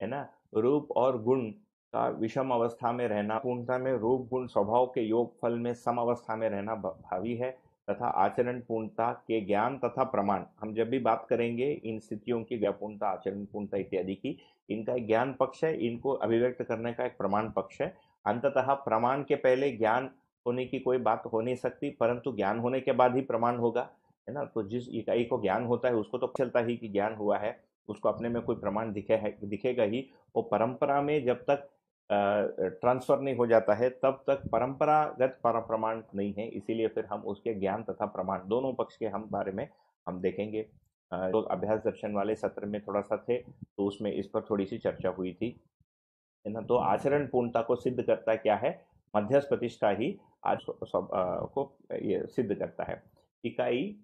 है ना? रूप और गुण का विषम अवस्था में रहना, पूर्णता में रूप गुण स्वभाव के योग फल में सम अवस्था में रहना भावी है तथा आचरण पूर्णता के ज्ञान तथा प्रमाण। हम जब भी बात करेंगे इन स्थितियों की व्यापूर्णता, आचरण पूर्णता इत्यादि की, इनका एक ज्ञान पक्ष है, इनको अभिव्यक्त करने का एक प्रमाण पक्ष है। अंततः प्रमाण के पहले ज्ञान होने की कोई बात हो नहीं सकती, परंतु ज्ञान होने के बाद ही प्रमाण होगा, है ना? तो जिस इकाई को ज्ञान होता है, उसको तो चलता ही कि ज्ञान हुआ है, उसको अपने में कोई प्रमाण दिखे है, दिखेगा ही। वो परंपरा में जब तक ट्रांसफ़र नहीं हो जाता है, तब तक परंपरागत प्रमाण नहीं है, इसीलिए फिर हम उसके ज्ञान तथा प्रमाण दोनों पक्ष के हम बारे में हम देखेंगे। तो अभ्यास दर्शन वाले सत्र में थोड़ा सा थे तो उसमें इस पर थोड़ी सी चर्चा हुई थी। है ना तो आचरण पूर्णता को सिद्ध करता क्या है? मध्यस्थ प्रतिष्ठा ही आज को ये सिद्ध करता है। इकाई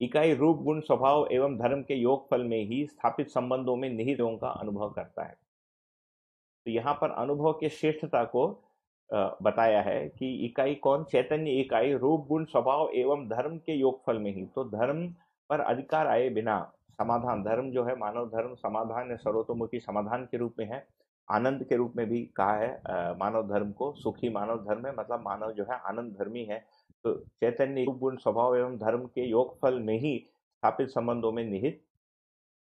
इकाई रूप, गुण, स्वभाव एवं धर्म के योग फल में ही स्थापित संबंधों में निहित का अनुभव करता है। तो यहाँ पर अनुभव के श्रेष्ठता को बताया है कि इकाई कौन? चैतन्य इकाई, रूप, गुण, स्वभाव एवं धर्म के योगफल में ही। तो धर्म पर अधिकार आए बिना समाधान, धर्म जो है मानव धर्म समाधान या सर्वतोमुखी समाधान के रूप में है। आनंद के रूप में भी कहा है मानव धर्म को। सुखी मानव धर्म है मतलब मानव जो है आनंद धर्मी है। तो चैतन्य रूप, गुण, स्वभाव एवं धर्म के योग फल में ही स्थापित संबंधों में निहित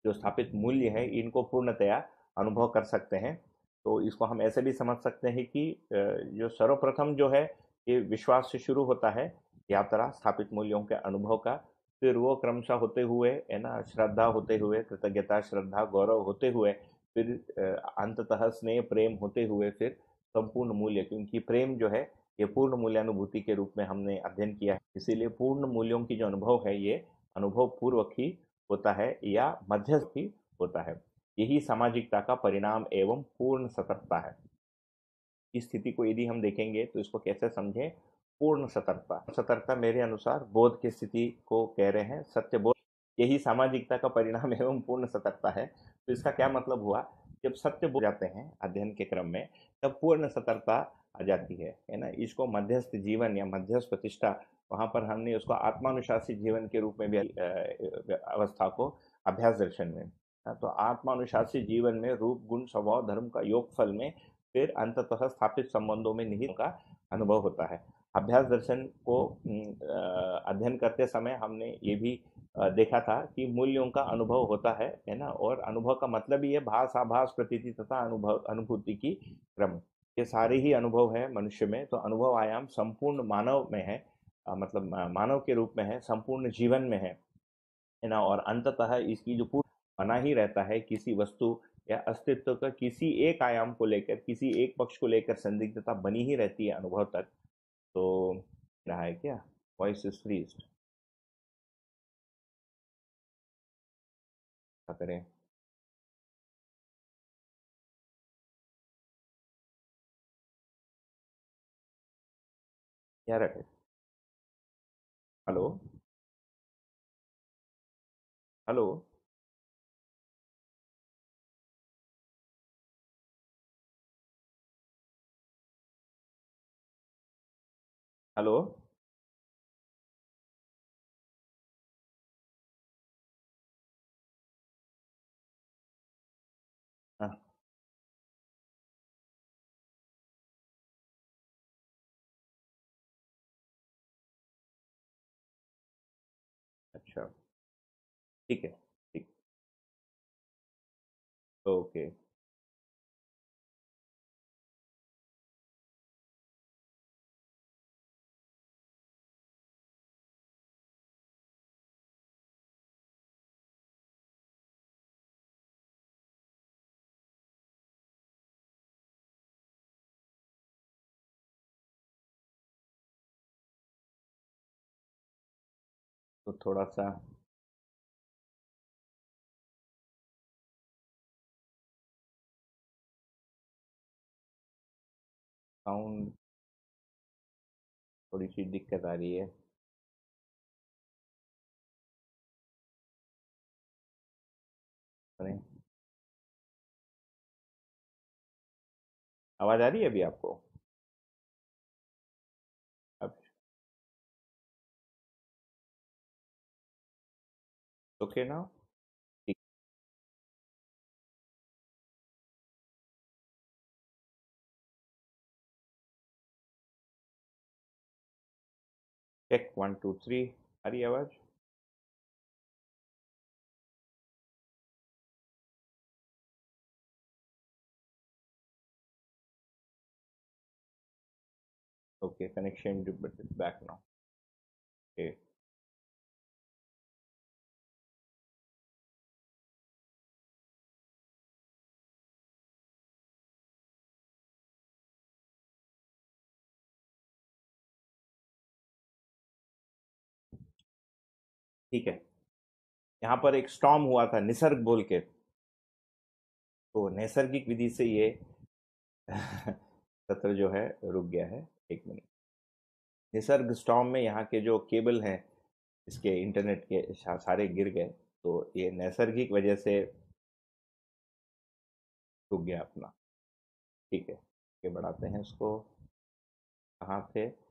जो स्थापित मूल्य है, इनको पूर्णतया अनुभव कर सकते हैं। तो इसको हम ऐसे भी समझ सकते हैं कि जो सर्वप्रथम जो है ये विश्वास से शुरू होता है, यात्रा स्थापित मूल्यों के अनुभव का। फिर वो क्रमशः होते हुए, है ना, श्रद्धा होते हुए, कृतज्ञता, श्रद्धा, गौरव होते हुए, फिर अंततः स्नेह, प्रेम होते हुए, फिर संपूर्ण मूल्य, क्योंकि प्रेम जो है, ये पूर्ण मूल्यानुभूति के रूप में हमने अध्ययन किया है। इसीलिए पूर्ण मूल्यों की जो अनुभव है, ये अनुभव पूर्वक ही होता है या मध्यस्थ ही होता है। यही सामाजिकता का परिणाम एवं पूर्ण सतर्कता है। इस स्थिति को यदि हम देखेंगे तो इसको कैसे समझें? पूर्ण सतर्कता। सतर्कता मेरे अनुसार बोध की स्थिति को कह रहे हैं, सत्य बोध। यही सामाजिकता का परिणाम (laughs) एवं पूर्ण सतर्कता है। तो इसका क्या मतलब हुआ? जब सत्य बोल जाते हैं अध्ययन के क्रम में, तब पूर्ण सतर्कता आ जाती है है ना? इसको मध्यस्थ जीवन या मध्यस्थ प्रतिष्ठा, वहाँ पर हमने उसको आत्मानुशासित जीवन के रूप में भी अवस्था को अभ्यास दर्शन में तो आत्मानुशासित जीवन में रूप, गुण, स्वभाव, धर्म का योग फल में फिर अंततः स्थापित संबंधों में निहित का अनुभव होता है। अभ्यास दर्शन को अध्ययन करते समय हमने ये भी देखा था कि मूल्यों का अनुभव होता है है ना? और अनुभव का मतलब ही है भाष आभास प्रतीति तथा अनुभव, अनुभूति की क्रम। ये सारे ही अनुभव है मनुष्य में तो अनुभव आयाम संपूर्ण मानव में है मतलब मानव के रूप में है, संपूर्ण जीवन में है है ना? और अंततः इसकी जो पूर्ण बना ही रहता है किसी वस्तु या अस्तित्व का किसी एक आयाम को लेकर, किसी एक पक्ष को लेकर संदिग्धता बनी ही रहती है अनुभव तक। तो रहा है क्या? वॉइस इज़ फ्रीज करें? क्या रहे हेलो हेलो हेलो? हाँ। अच्छा। ठीक है ठीक। ओके। तो थोड़ा सा साउंड थोड़ी सी दिक्कत आ रही है। आवाज़ आ रही है अभी आपको? ओके ना check one two three आ रही आवाज okay connection but it's back now okay ठीक है? यहाँ पर एक स्टॉम हुआ था, निसर्ग बोल के। तो नैसर्गिक विधि से ये (laughs) सत्र जो है, रुक गया है, एक मिनट। निसर्ग स्टॉम में यहाँ के जो केबल हैं, इसके इंटरनेट के सारे गिर गए तो ये नैसर्गिक वजह से रुक गया अपना। ठीक है ये बढ़ाते हैं इसको। कहाँ थे?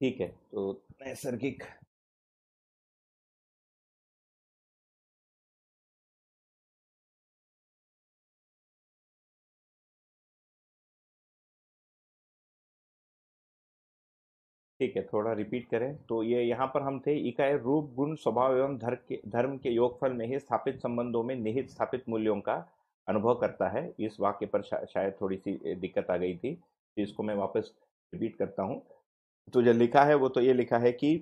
ठीक है तो नैसर्गिक ठीक है थोड़ा रिपीट करें। तो ये यहाँ पर हम थे इकाय रूप गुण स्वभाव एवं धर्म के धर्म के योगफल में ही स्थापित संबंधों में निहित स्थापित मूल्यों का अनुभव करता है। इस वाक्य पर शा, शायद थोड़ी सी दिक्कत आ गई थी तो इसको मैं वापस रिपीट करता हूँ। तो जो लिखा है वो तो ये लिखा है कि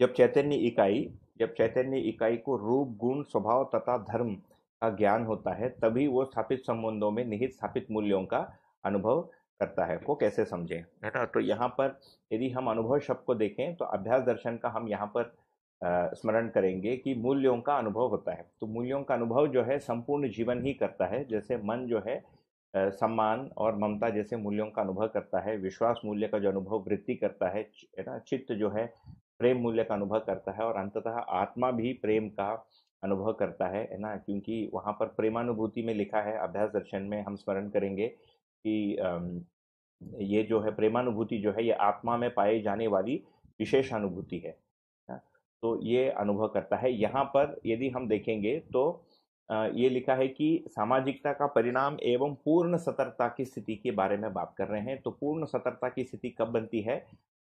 जब चैतन्य इकाई, जब चैतन्य इकाई को रूप, गुण, स्वभाव तथा धर्म का ज्ञान होता है, तभी वो स्थापित संबंधों में निहित स्थापित मूल्यों का अनुभव करता है। को कैसे समझें? है ना? तो यहाँ पर यदि हम अनुभव शब्द को देखें तो अभ्यास दर्शन का हम यहाँ पर स्मरण करेंगे कि मूल्यों का अनुभव होता है। तो मूल्यों का अनुभव जो है, संपूर्ण जीवन ही करता है। जैसे मन जो है सम्मान और ममता जैसे मूल्यों का अनुभव करता है, विश्वास मूल्य का जो अनुभव, वृत्ति करता है ना, चित्त जो है, प्रेम मूल्य का अनुभव करता है और अंततः आत्मा भी प्रेम का अनुभव करता है है ना, क्योंकि वहाँ पर प्रेमानुभूति में लिखा है, अभ्यास दर्शन में हम स्मरण करेंगे कि ये जो है प्रेमानुभूति जो है, ये आत्मा में पाई जाने वाली विशेष अनुभूति है तो ये अनुभव करता है। यहाँ पर यदि हम देखेंगे तो ये लिखा है कि सामाजिकता का परिणाम एवं पूर्ण सतर्कता की स्थिति के बारे में बात कर रहे हैं। तो पूर्ण सतर्कता की स्थिति कब बनती है?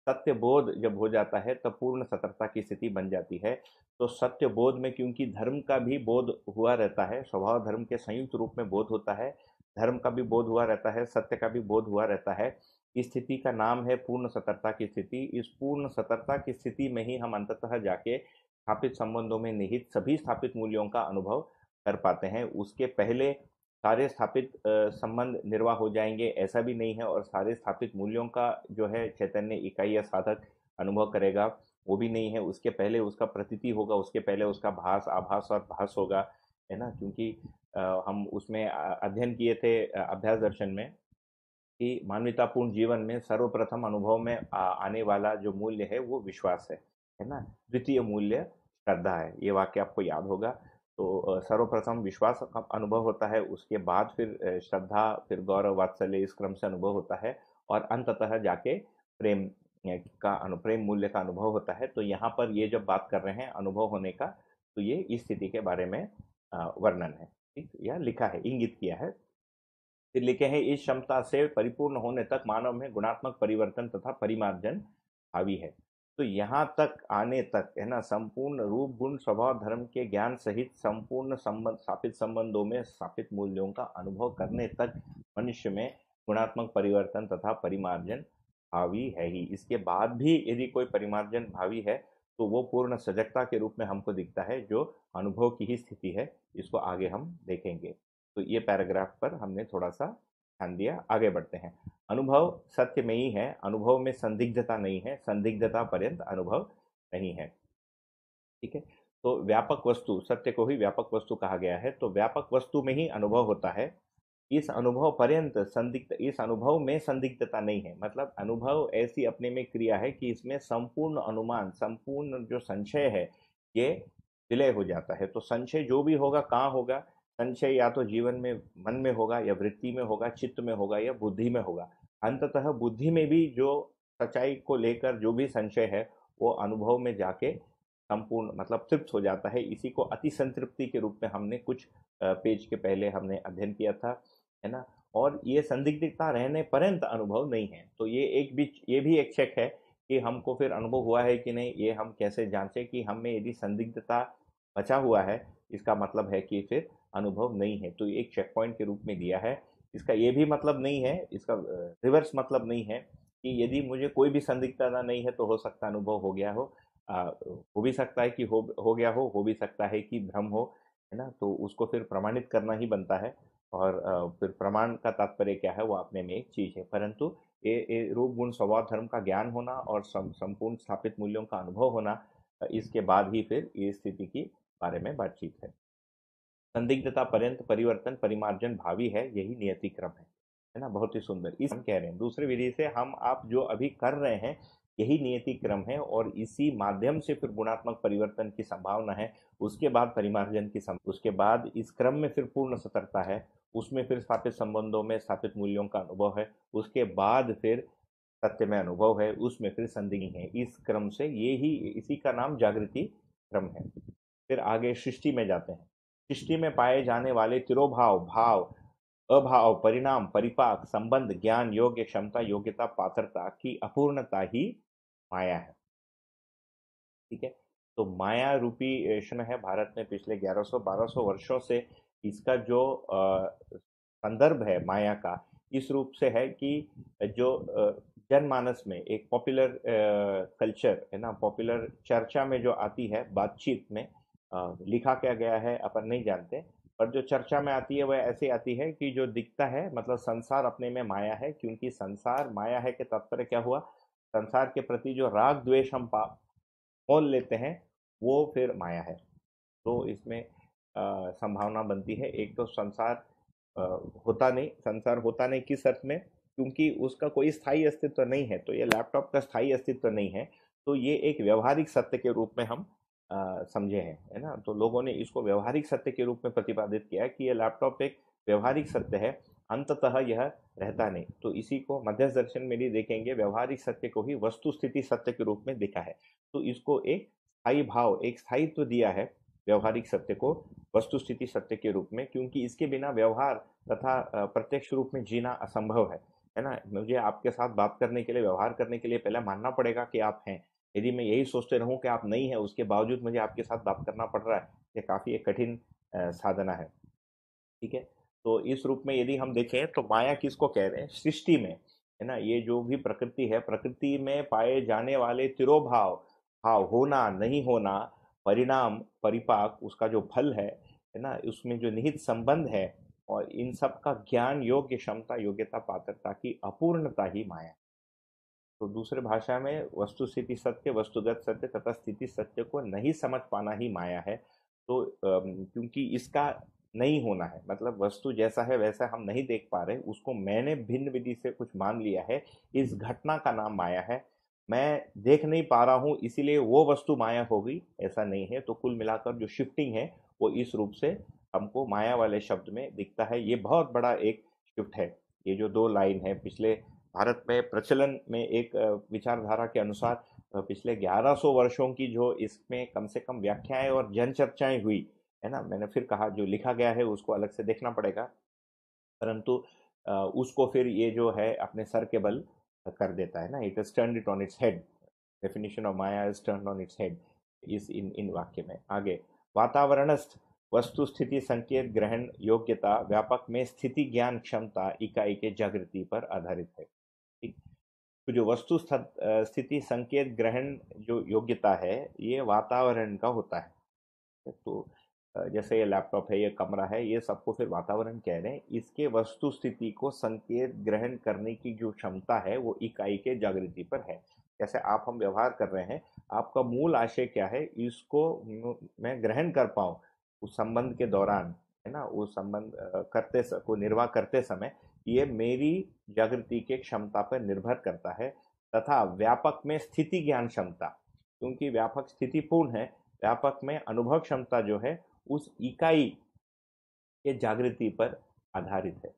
सत्य बोध जब हो जाता है, तब पूर्ण सतर्कता की स्थिति बन जाती है। तो सत्य बोध में क्योंकि धर्म का भी बोध हुआ रहता है, स्वभाव धर्म के संयुक्त रूप में बोध होता है, धर्म का भी बोध हुआ रहता है, सत्य का भी बोध हुआ रहता है। इस स्थिति का नाम है पूर्ण सतर्कता की स्थिति। इस पूर्ण सतर्कता की स्थिति में ही हम अंततः जाके स्थापित संबंधों में निहित सभी स्थापित मूल्यों का अनुभव कर पाते हैं, उसके पहले सारे स्थापित संबंध निर्वाह हो जाएँगे, ऐसा भी नहीं है और सारे स्थापित मूल्यों का जो है चैतन्य, इकाई या साधक अनुभव करेगा, वो भी नहीं है। उसके पहले उसका प्रतीति होगा, उसके पहले उसका भास, आभास और भास होगा, है ना? क्योंकि हम उसमें अध्ययन किए थे अभ्यास दर्शन में कि मानवतापूर्ण जीवन में सर्वप्रथम अनुभव में आने वाला जो मूल्य है, वो विश्वास है है ना? द्वितीय मूल्य श्रद्धा है, ये वाक्य आपको याद होगा। तो सर्वप्रथम विश्वास का अनुभव होता है, उसके बाद फिर श्रद्धा, फिर गौरव, वात्सल्य इस क्रम से अनुभव होता है और अंततः जाके प्रेम का प्रेम मूल्य का अनुभव होता है। तो यहाँ पर ये जब बात कर रहे हैं अनुभव होने का तो ये इस स्थिति के बारे में वर्णन है। ठीक? या लिखा है, इंगित किया है। फिर लिखे हैं, इस क्षमता से परिपूर्ण होने तक मानव में गुणात्मक परिवर्तन तथा परिमार्जन हावी है। तो यहाँ तक आने तक, है ना, संपूर्ण रूप, गुण, स्वभाव, धर्म के ज्ञान सहित संपूर्ण संबंध, स्थापित संबंधों में स्थापित मूल्यों का अनुभव करने तक मनुष्य में गुणात्मक परिवर्तन तथा परिमार्जन भावी है ही। इसके बाद भी यदि कोई परिमार्जन भावी है तो वो पूर्ण सजगता के रूप में हमको दिखता है, जो अनुभव की ही स्थिति है। इसको आगे हम देखेंगे। तो ये पैराग्राफ पर हमने थोड़ा सा ध्यान दिया, आगे बढ़ते हैं। अनुभव सत्य में ही है, अनुभव में संदिग्धता नहीं है, संदिग्धता पर्यंत अनुभव नहीं है। ठीक है? तो व्यापक वस्तु, सत्य को ही व्यापक वस्तु कहा गया है तो व्यापक वस्तु में ही अनुभव होता है। इस अनुभव पर्यंत संदिग्ध, इस अनुभव में संदिग्धता नहीं है। मतलब अनुभव ऐसी अपने में क्रिया है कि इसमें संपूर्ण अनुमान, संपूर्ण जो संशय है, ये विलय हो जाता है। तो संशय जो भी होगा, कहाँ होगा संशय या तो जीवन में, मन में होगा या वृत्ति में होगा, चित्त में होगा या बुद्धि में होगा। अंततः बुद्धि में भी जो सच्चाई को लेकर जो भी संशय है, वो अनुभव में जाके संपूर्ण मतलब तृप्त हो जाता है। इसी को अति संतृप्ति के रूप में हमने कुछ पेज के पहले हमने अध्ययन किया था, है ना? और ये संदिग्धता रहने पर्यंत अनुभव नहीं है। तो ये एक बीच, ये भी एक चेक है कि हमको फिर अनुभव हुआ है कि नहीं, ये हम कैसे जांचें कि हमें यदि संदिग्धता बचा हुआ है, इसका मतलब है कि फिर अनुभव नहीं है। तो एक चेक पॉइंट के रूप में दिया है। इसका ये भी मतलब नहीं है इसका रिवर्स मतलब नहीं है कि यदि मुझे कोई भी संदिग्धता नहीं है तो हो सकता अनुभव हो गया हो। आ, हो भी सकता है कि हो हो गया हो हो भी सकता है कि भ्रम हो है ना? तो उसको फिर प्रमाणित करना ही बनता है और आ, फिर प्रमाण का तात्पर्य क्या है वो अपने में एक चीज़ है। परंतु ये ये रूप गुण स्वभाव धर्म का ज्ञान होना और संपूर्ण स्थापित मूल्यों का अनुभव होना इसके बाद ही फिर ये स्थिति की बारे में बातचीत है। संदिग्धता पर्यंत परिवर्तन, परिमार्जन भावी है, यही नियति क्रम है। है ना? बहुत ही सुंदर। इस हम कह रहे हैं। दूसरे विधि से हम, आप जो अभी कर रहे हैं, यही नियति क्रम है और इसी माध्यम से फिर गुणात्मक परिवर्तन की संभावना है। उसके बाद परिमार्जन की उसके बाद इस क्रम में फिर पूर्ण सतर्कता है। उसमें फिर स्थापित संबंधों में स्थापित मूल्यों का अनुभव है। उसके बाद फिर सत्य में अनुभव है। उसमें फिर संदिग्ध है। इस क्रम से ये ही, इसी का नाम जागृति क्रम है। फिर आगे सृष्टि में जाते हैं। सृष्टि में पाए जाने वाले तिरोभाव, भाव, अभाव, परिणाम, परिपाक, संबंध, ज्ञान, योग्य क्षमता, योग्यता, पात्रता की अपूर्णता ही माया है। ठीक है? तो माया रूपी क्षण है भारत में पिछले 1100-1200 वर्षों से इसका जो संदर्भ है माया का, इस रूप से है कि जो जनमानस में एक पॉपुलर कल्चर है ना, पॉपुलर चर्चा में जो आती है, बातचीत में लिखा क्या गया है अपन नहीं जानते। पर जो चर्चा में आती है वह ऐसे आती है कि जो दिखता है मतलब संसार अपने में माया है क्योंकि संसार माया है के तात्पर्य क्या हुआ? संसार के प्रति जो राग द्वेष हम मोल लेते हैं वो फिर माया है। तो इसमें संभावना बनती है। एक तो संसार आ, होता नहीं संसार होता नहीं किस अर्थ में? क्योंकि उसका कोई स्थायी अस्तित्व नहीं है। तो ये लैपटॉप का स्थायी अस्तित्व नहीं है। तो ये एक व्यवहारिक सत्य के रूप में हम समझे हैं, है ना? तो लोगों ने इसको व्यवहारिक सत्य के रूप में प्रतिपादित किया कि यह लैपटॉप एक व्यवहारिक सत्य है, अंततः यह रहता नहीं। तो इसी को मध्य दर्शन में भी देखेंगे, व्यवहारिक सत्य को ही वस्तु स्थिति सत्य के रूप में देखा है। तो इसको एक स्थायी भाव, एक स्थायित्व दिया है व्यवहारिक सत्य को वस्तु स्थिति सत्य के रूप में, क्योंकि इसके बिना व्यवहार तथा प्रत्यक्ष रूप में जीना असंभव है है ना? मुझे आपके साथ बात करने के लिए, व्यवहार करने के लिए पहले मानना पड़ेगा कि आप हैं यदि मैं यही सोचते रहूँ कि आप नहीं है, उसके बावजूद मुझे आपके साथ बात करना पड़ रहा है ये काफ़ी एक कठिन साधना है। ठीक है? तो इस रूप में यदि हम देखें तो माया किसको कह रहे हैं? सृष्टि में, है ना? ये जो भी प्रकृति है, प्रकृति में पाए जाने वाले तिरोभाव, भाव, होना, नहीं होना, परिणाम, परिपाक, उसका जो फल है है ना? उसमें जो निहित संबंध है, और इन सब का ज्ञान, योग्य क्षमता, योग्यता, पात्रता की अपूर्णता ही माया तो दूसरे भाषा में वस्तु स्थिति सत्य, वस्तुगत सत्य तथा स्थिति सत्य को नहीं समझ पाना ही माया है। तो क्योंकि इसका नहीं होना है मतलब वस्तु जैसा है वैसा हम नहीं देख पा रहे, उसको मैंने भिन्न विधि से कुछ मान लिया है, इस घटना का नाम माया है। मैं देख नहीं पा रहा हूँ, इसीलिए वो वस्तु माया हो गई, ऐसा नहीं है। तो कुल मिलाकर जो शिफ्टिंग है, वो इस रूप से हमको माया वाले शब्द में दिखता है। ये बहुत बड़ा एक शिफ्ट है। ये जो दो लाइन है, पिछले भारत में प्रचलन में एक विचारधारा के अनुसार पिछले 1100 वर्षों की जो इसमें कम से कम व्याख्याएँ और जन चर्चाएँ हुई, है ना? मैंने फिर कहा, जो लिखा गया है उसको अलग से देखना पड़ेगा। परंतु उसको फिर ये जो है अपने सर के बल कर देता है ना? It is turn it on its head definition of maya is turn on its head is, in in वाक्य में। आगे, वातावरणस्थ वस्तु स्थिति संकेत, ग्रहण, योग्यता, व्यापक में स्थिति, ज्ञान, क्षमता, इकाई के जागृति पर आधारित है। तो जो वस्तु स्थिति, संकेत, ग्रहण जो योग्यता है, ये वातावरण का होता है। तो जैसे ये लैपटॉप है, ये कमरा है, ये सबको फिर वातावरण कह रहे हैं। इसके वस्तु स्थिति को संकेत, ग्रहण करने की जो क्षमता है, वो इकाई के जागृति पर है। जैसे आप, हम व्यवहार कर रहे हैं, आपका मूल आशय क्या है? इसको मैं ग्रहण कर पाऊँ उस संबंध के दौरान, है ना? उस संबंध करते को निर्वाह करते समय ये मेरी जागृति के क्षमता पर निर्भर करता है तथा व्यापक में स्थिति ज्ञान क्षमता, क्योंकि व्यापक स्थिति पूर्ण है, व्यापक में अनुभव क्षमता जो है, उस इकाई के जागृति पर आधारित है।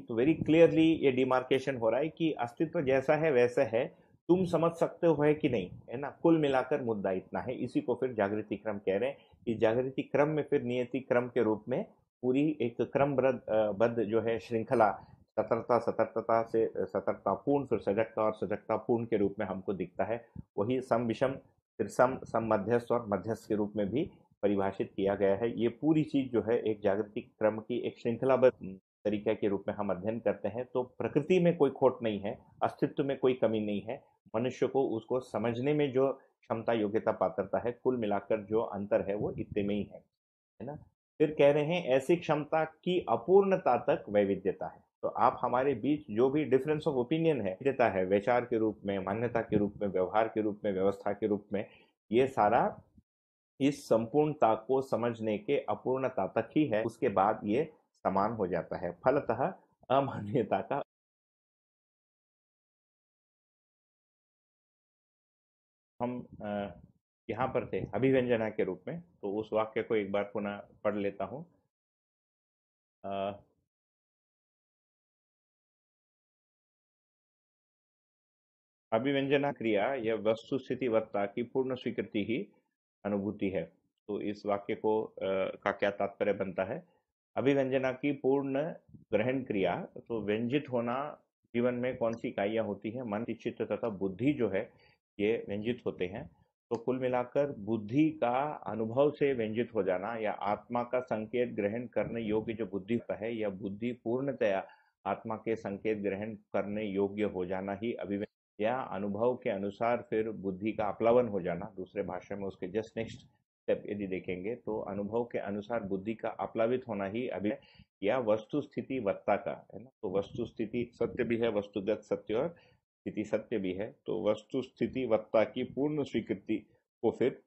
तो वेरी क्लियरली ये डिमार्केशन हो रहा है कि अस्तित्व जैसा है, वैसा है, तुम समझ सकते हो है कि नहीं, है ना? कुल मिलाकर मुद्दा इतना है। इसी को फिर जागृति क्रम कह रहे हैं। इस जागृति क्रम में फिर नियति क्रम के रूप में पूरी एक क्रम बद्ध जो है श्रृंखला सतर्कता सतर्कता से, सतर्कतापूर्ण, फिर सजगता और सजगतापूर्ण के रूप में हमको दिखता है। वही सम विषम फिर सम सम मध्यस्थ और मध्यस्थ के रूप में भी परिभाषित किया गया है। ये पूरी चीज़ जो है एक जागृति क्रम की एक श्रृंखलाबद्ध तरीके के रूप में हम अध्ययन करते हैं। तो प्रकृति में कोई खोट नहीं है, अस्तित्व में कोई कमी नहीं है। मनुष्य को उसको समझने में जो क्षमता, योग्यता, पात्रता है, कुल मिलाकर जो अंतर है वो इतने में ही है है ना? फिर कह रहे हैं, ऐसी क्षमता की अपूर्णता तक वैविध्यता है। तो आप हमारे बीच जो भी डिफरेंस ऑफ़ ओपिनियन है देता है, विचार के रूप में, मान्यता के रूप में, व्यवहार के रूप में, व्यवस्था के रूप में, ये सारा इस संपूर्णता को समझने के अपूर्णता तक ही है, उसके बाद ये समान हो जाता है। फलतः अमान्यता का हम यहाँ पर थे अभिव्यंजना के रूप में तो उस वाक्य को एक बार पुनः पढ़ लेता हूँ। अभिव्यंजना क्रिया यह वस्तु स्थिति वत्ता की पूर्ण स्वीकृति ही अनुभूति है। तो इस वाक्य को आ, का क्या तात्पर्य बनता है? अभिव्यंजना की पूर्ण ग्रहण क्रिया तो व्यंजित होना जीवन में कौन सी इकाइयाँ होती है? मन चित्त तथा बुद्धि जो है ये व्यंजित होते हैं। तो कुल मिलाकर बुद्धि का अनुभव से व्यंजित हो जाना या आत्मा का संकेत ग्रहण करने योग्य जो बुद्धि है, या बुद्धि पूर्णतया आत्मा के संकेत ग्रहण करने योग्य हो जाना ही अभिव्यंजन या अनुभव के अनुसार फिर बुद्धि का अपलावन हो जाना। दूसरे भाषा में उसके जस्ट नेक्स्ट स्टेप यदि देखेंगे तो अनुभव के अनुसार बुद्धि का अपलावित होना ही अभी या वस्तु स्थिति वत्ता का, है ना? तो वस्तु स्थिति सत्य भी है, वस्तुगत सत्य और स्थिति सत्य भी है तो वस्तु स्थिति वत्ता की पूर्ण स्वीकृति को फिर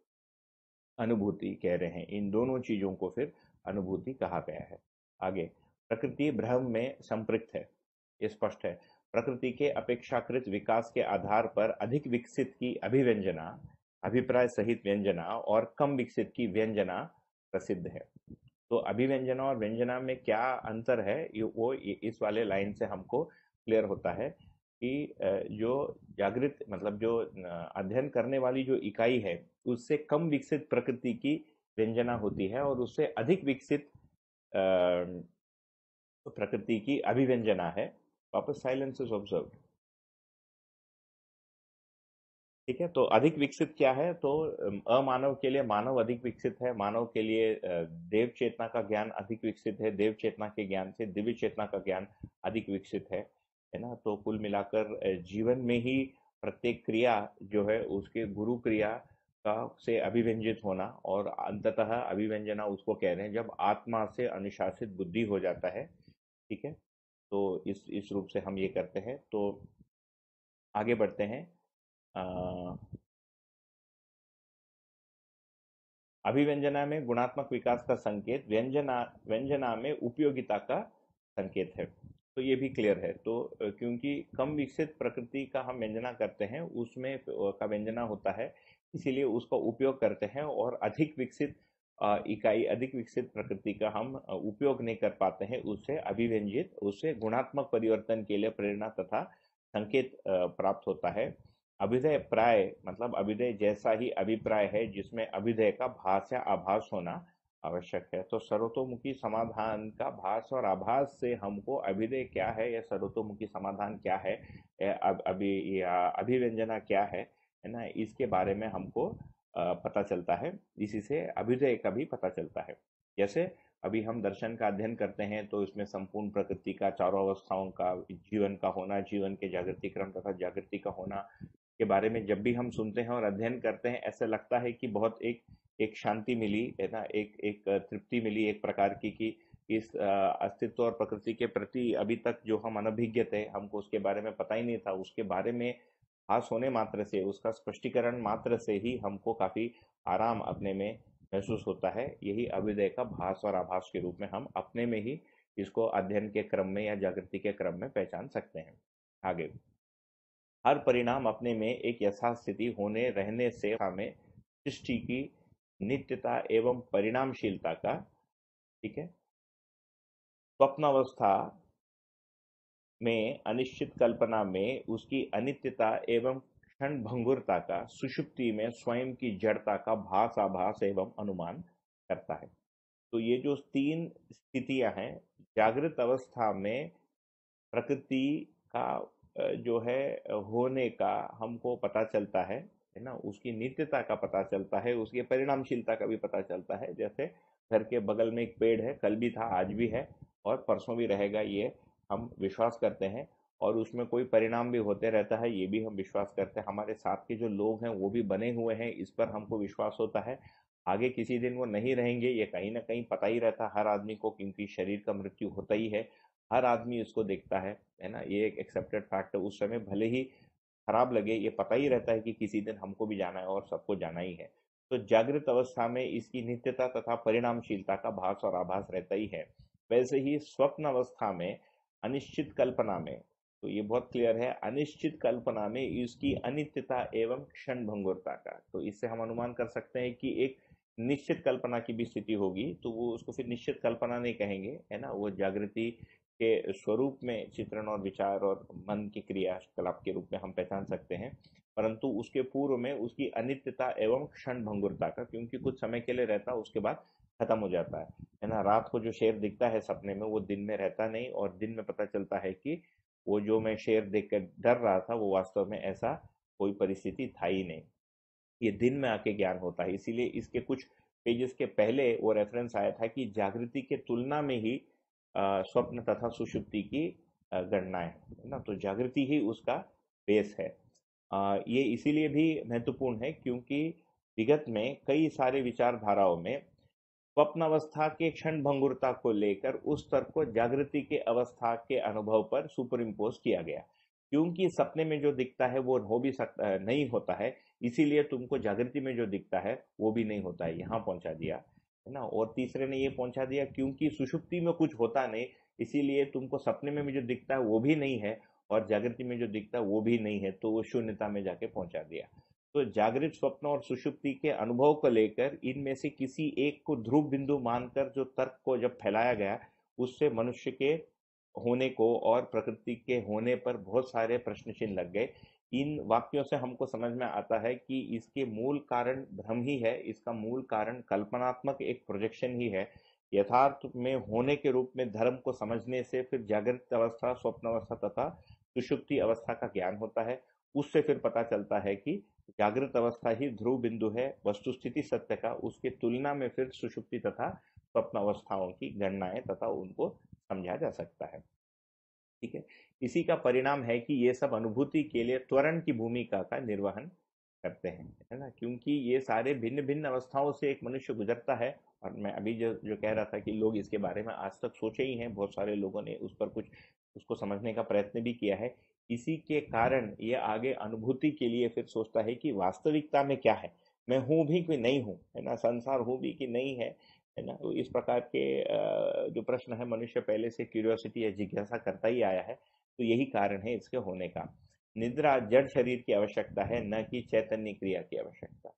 अनुभूति कह रहे हैं। इन दोनों चीज़ों को फिर अनुभूति कहा गया है। आगे, प्रकृति भ्रम में संपृक्त है स्पष्ट है। प्रकृति के अपेक्षाकृत विकास के आधार पर अधिक विकसित की अभिव्यंजना, अभिप्राय सहित व्यंजना और कम विकसित की व्यंजना प्रसिद्ध है। तो अभिव्यंजना और व्यंजना में क्या अंतर है वो इस वाले लाइन से हमको क्लियर होता है। कि जो जागृत मतलब जो अध्ययन करने वाली जो इकाई है, उससे कम विकसित प्रकृति की व्यंजना होती है और उससे अधिक विकसित प्रकृति की अभिव्यंजना है। वापस साइलेंस इज़ ऑब्ज़र्व ठीक है तो अधिक विकसित क्या है? तो अमानव के लिए मानव अधिक विकसित है, मानव के लिए देव चेतना का ज्ञान अधिक विकसित है, देव चेतना के ज्ञान से दिव्य चेतना का ज्ञान अधिक विकसित है। है ना? तो कुल मिलाकर जीवन में ही प्रत्येक क्रिया जो है, उसके गुरु क्रिया का से अभिव्यंजित होना और अंततः अभिव्यंजना उसको कह रहे हैं, जब आत्मा से अनुशासित बुद्धि हो जाता है, ठीक है? तो इस इस रूप से हम ये करते हैं। तो आगे बढ़ते हैं। अभिव्यंजना में गुणात्मक विकास का संकेत, व्यंजना व्यंजना में उपयोगिता का संकेत है। तो ये भी क्लियर है। तो क्योंकि कम विकसित प्रकृति का हम व्यंजना करते हैं, उसमें का व्यंजना होता है, इसीलिए उसका उपयोग करते हैं और अधिक विकसित इकाई, अधिक विकसित प्रकृति का हम उपयोग नहीं कर पाते हैं, उससे अभिव्यंजित, उससे गुणात्मक परिवर्तन के लिए प्रेरणा तथा संकेत प्राप्त होता है। अभिदय प्राय मतलब अभिदय जैसा ही अभिप्राय है, जिसमें अभिदय का भाष या आभास होना आवश्यक है। तो सर्वतोमुखी समाधान का भाष और आभास से हमको अभिदय क्या है? या सर्वतोमुखी समाधान क्या है? अभी, या अभिव्यंजना क्या है? है ना? इसके बारे में हमको पता चलता है। इसी से अभिदय का भी पता चलता है। जैसे अभी हम दर्शन का अध्ययन करते हैं तो इसमें संपूर्ण प्रकृति का, चारों अवस्थाओं का, जीवन का होना, जीवन के जागृति क्रम तथा जागृति का होना के बारे में जब भी हम सुनते हैं और अध्ययन करते हैं, ऐसा लगता है कि बहुत एक एक शांति मिली, है ना? एक एक तृप्ति मिली एक प्रकार की कि इस अस्तित्व और प्रकृति के प्रति अभी तक जो हम अनभिज्ञ थे, हमको उसके बारे में पता ही नहीं था। उसके बारे में हास होने मात्र से, उसका स्पष्टीकरण मात्र से ही हमको काफ़ी आराम अपने में महसूस होता है। यही अभिदय का भास और आभास के रूप में हम अपने में ही इसको अध्ययन के क्रम में या जागृति के क्रम में पहचान सकते हैं। आगे। हर परिणाम अपने में एक यथास्थिति होने, रहने से हमें सृष्टि की नित्यता एवं परिणामशीलता का, ठीक है? स्वप्नावस्था में, अनिश्चित कल्पना में उसकी अनित्यता एवं क्षण भंगुरता का, सुषुप्ति में स्वयं की जड़ता का भास आभास एवं अनुमान करता है। तो ये जो तीन स्थितियाँ हैं, जागृत अवस्था में प्रकृति का जो है, होने का हमको पता चलता है। है ना, उसकी नित्यता का पता चलता है, उसकी परिणामशीलता का भी पता चलता है। जैसे घर के बगल में एक पेड़ है, कल भी था, आज भी है और परसों भी रहेगा ये, हम विश्वास करते हैं और उसमें कोई परिणाम भी होते रहता है, ये भी हम विश्वास करते हैं। हमारे साथ के जो लोग हैं, वो भी बने हुए हैं, इस पर हमको विश्वास होता है। आगे किसी दिन वो नहीं रहेंगे, ये कहीं ना कहीं पता ही रहता हर आदमी को क्योंकि शरीर का मृत्यु होता ही है, हर आदमी इसको देखता है है ना? ये एक एक्सेप्टेड फैक्ट है, उस समय भले ही खराब लगे, ये पता ही रहता है कि किसी दिन हमको भी जाना है और सबको जाना ही है। तो जागृत अवस्था में इसकी नित्यता तथा परिणामशीलता का भास और आभास रहता ही है। वैसे ही स्वप्न अवस्था में, अनिश्चित कल्पना में तो ये बहुत क्लियर है, अनिश्चित कल्पना में इसकी अनित्यता एवं क्षण भंगुरता का तो इससे हम अनुमान कर सकते हैं कि एक निश्चित कल्पना की भी स्थिति होगी तो वो उसको फिर निश्चित कल्पना नहीं कहेंगे, है ना? वो जागृति के स्वरूप में चित्रण और विचार और मन की क्रियाकलाप के रूप में हम पहचान सकते हैं, परंतु उसके पूर्व में उसकी अनित्यता एवं क्षण भंगुरता का, क्योंकि कुछ समय के लिए रहता, उसके बाद खत्म हो जाता है। है ना? रात को जो शेर दिखता है सपने में, वो दिन में रहता नहीं, और दिन में पता चलता है कि वो जो मैं शेर देख कर डर रहा था, वो वास्तव में ऐसा कोई परिस्थिति था ही नहीं। ये दिन में आके ज्ञान होता है, इसीलिए इसके कुछ पेजेस के पहले वो रेफरेंस आया था कि जागृति के तुलना में ही स्वप्न तथा सुषुप्ति की गणनाएँ, है ना? तो जागृति ही उसका बेस है। ये इसीलिए भी महत्वपूर्ण है क्योंकि विगत में कई सारे विचारधाराओं में स्वप्न अवस्था के क्षण भंगुरता को लेकर उस स्तर को जागृति के अवस्था के अनुभव पर सुपर इम्पोज किया गया। क्योंकि सपने में जो दिखता है वो हो भी सकता नहीं होता है, इसीलिए तुमको जागृति में जो दिखता है वो भी नहीं होता है। यहाँ पहुँचा दिया। है ना? और तीसरे ने ये पहुँचा दिया, क्योंकि सुषुप्ति में कुछ होता नहीं, इसीलिए तुमको सपने में भी जो दिखता है वो भी नहीं है और जागृति में जो दिखता है वो भी नहीं है। तो वो शून्यता में जाके पहुँचा दिया। तो जागृत स्वप्न और सुषुप्ति के अनुभव को लेकर इनमें से किसी एक को ध्रुव बिंदु मानकर जो तर्क को जब फैलाया गया, उससे मनुष्य के होने को और प्रकृति के होने पर बहुत सारे प्रश्न चिन्ह लग गए। इन वाक्यों से हमको समझ में आता है कि इसके मूल कारण भ्रम ही है, इसका मूल कारण कल्पनात्मक एक प्रोजेक्शन ही है। यथार्थ में होने के रूप में धर्म को समझने से फिर जागृत अवस्था, स्वप्न अवस्था तथा सुषुप्ति अवस्था का ज्ञान होता है। उससे फिर पता चलता है कि जागृत अवस्था ही ध्रुव बिंदु है, वस्तुस्थिति सत्य का, उसके तुलना में फिर सुषुप्ति तथा स्वप्न अवस्थाओं की गणनाएँ तथा उनको समझा जा सकता है। ठीक है? इसी का परिणाम है कि ये सब अनुभूति के लिए त्वरण की भूमिका का निर्वहन करते हैं, है ना? क्योंकि ये सारे भिन्न भिन्न अवस्थाओं से एक मनुष्य गुजरता है और मैं अभी जो जो कह रहा था कि लोग इसके बारे में आज तक सोचे ही हैं, बहुत सारे लोगों ने उस पर कुछ, उसको समझने का प्रयत्न भी किया है। इसी के कारण ये आगे अनुभूति के लिए फिर सोचता है कि वास्तविकता में क्या है? मैं हूँ भी कि नहीं हूँ, है ना? संसार हूँ भी कि नहीं है? है ना? तो इस प्रकार के जो प्रश्न है, मनुष्य पहले से क्यूरियोसिटी या जिज्ञासा करता ही आया है तो यही कारण है इसके होने का। निद्रा जड़ शरीर की आवश्यकता है, न कि चैतन्य क्रिया की आवश्यकता।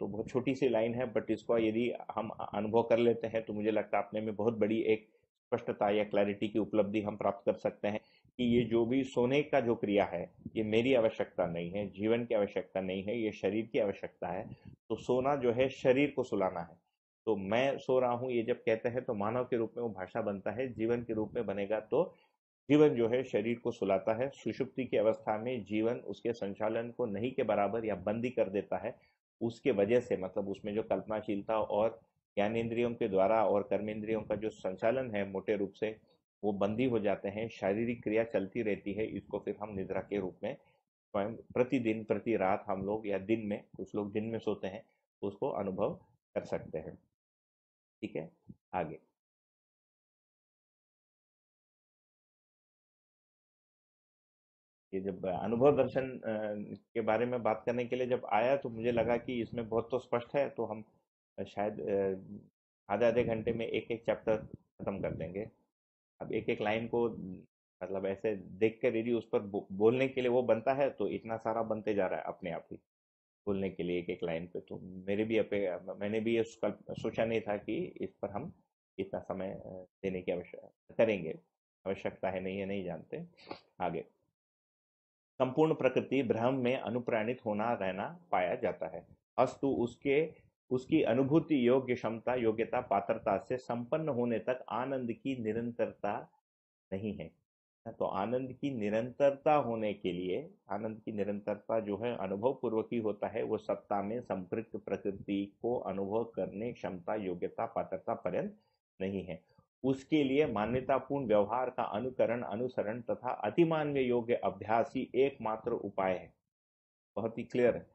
तो बहुत छोटी सी लाइन है बट इसको यदि हम अनुभव कर लेते हैं तो मुझे लगता है अपने में बहुत बड़ी एक स्पष्टता या क्लैरिटी की उपलब्धि हम प्राप्त कर सकते हैं कि ये जो भी सोने का जो क्रिया है, ये मेरी आवश्यकता नहीं है, जीवन की आवश्यकता नहीं है, ये शरीर की आवश्यकता है। तो सोना जो है, शरीर को सुलाना है। तो मैं सो रहा हूँ, ये जब कहते हैं तो मानव के रूप में वो भाषा बनता है, जीवन के रूप में बनेगा तो जीवन जो है शरीर को सुलाता है, सुषुप्ति की अवस्था में जीवन उसके संचालन को नहीं के बराबर या बंदी कर देता है, उसके वजह से मतलब उसमें जो कल्पनाशीलता और ज्ञानेन्द्रियों के द्वारा और कर्मेंद्रियों का जो संचालन है मोटे रूप से, वो बंदी हो जाते हैं, शारीरिक क्रिया चलती रहती है, इसको फिर हम निद्रा के रूप में स्वयं प्रतिदिन, प्रति रात हम लोग या दिन में, कुछ लोग दिन में सोते हैं, उसको अनुभव कर सकते हैं। ठीक है, आगे। ये जब अनुभव दर्शन के बारे में बात करने के लिए जब आया तो मुझे लगा कि इसमें बहुत तो स्पष्ट है तो हम शायद आधे आधे घंटे में एक एक चैप्टर खत्म कर देंगे। अब एक एक लाइन को मतलब ऐसे देख कर यदि उस पर बोलने के लिए वो बनता है तो इतना सारा बनते जा रहा है अपने आप ही। बोलने के लिए एक एक लाइन पे तो मेरे भी अपे, मैंने भी ये सोचा नहीं था कि इस पर हम इतना समय देने की आवश्यक करेंगे। आवश्यकता है नहीं है, नहीं जानते। आगे। संपूर्ण प्रकृति भ्रम में अनुप्राणित होना, रहना पाया जाता है। अस्तु उसके, उसकी अनुभूति योग्य क्षमता, योग्यता, पात्रता से संपन्न होने तक आनंद की निरंतरता नहीं है। तो आनंद की निरंतरता होने के लिए, आनंद की निरंतरता जो है अनुभव पूर्वक ही होता है, वो सत्ता में संपृक्त प्रकृति को अनुभव करने, क्षमता, योग्यता, पात्रता पर्यंत नहीं है। उसके लिए मान्यतापूर्ण व्यवहार का अनुकरण, अनुसरण तथा अतिमान्य योग्य अभ्यास ही एकमात्र उपाय है। बहुत ही क्लियर है।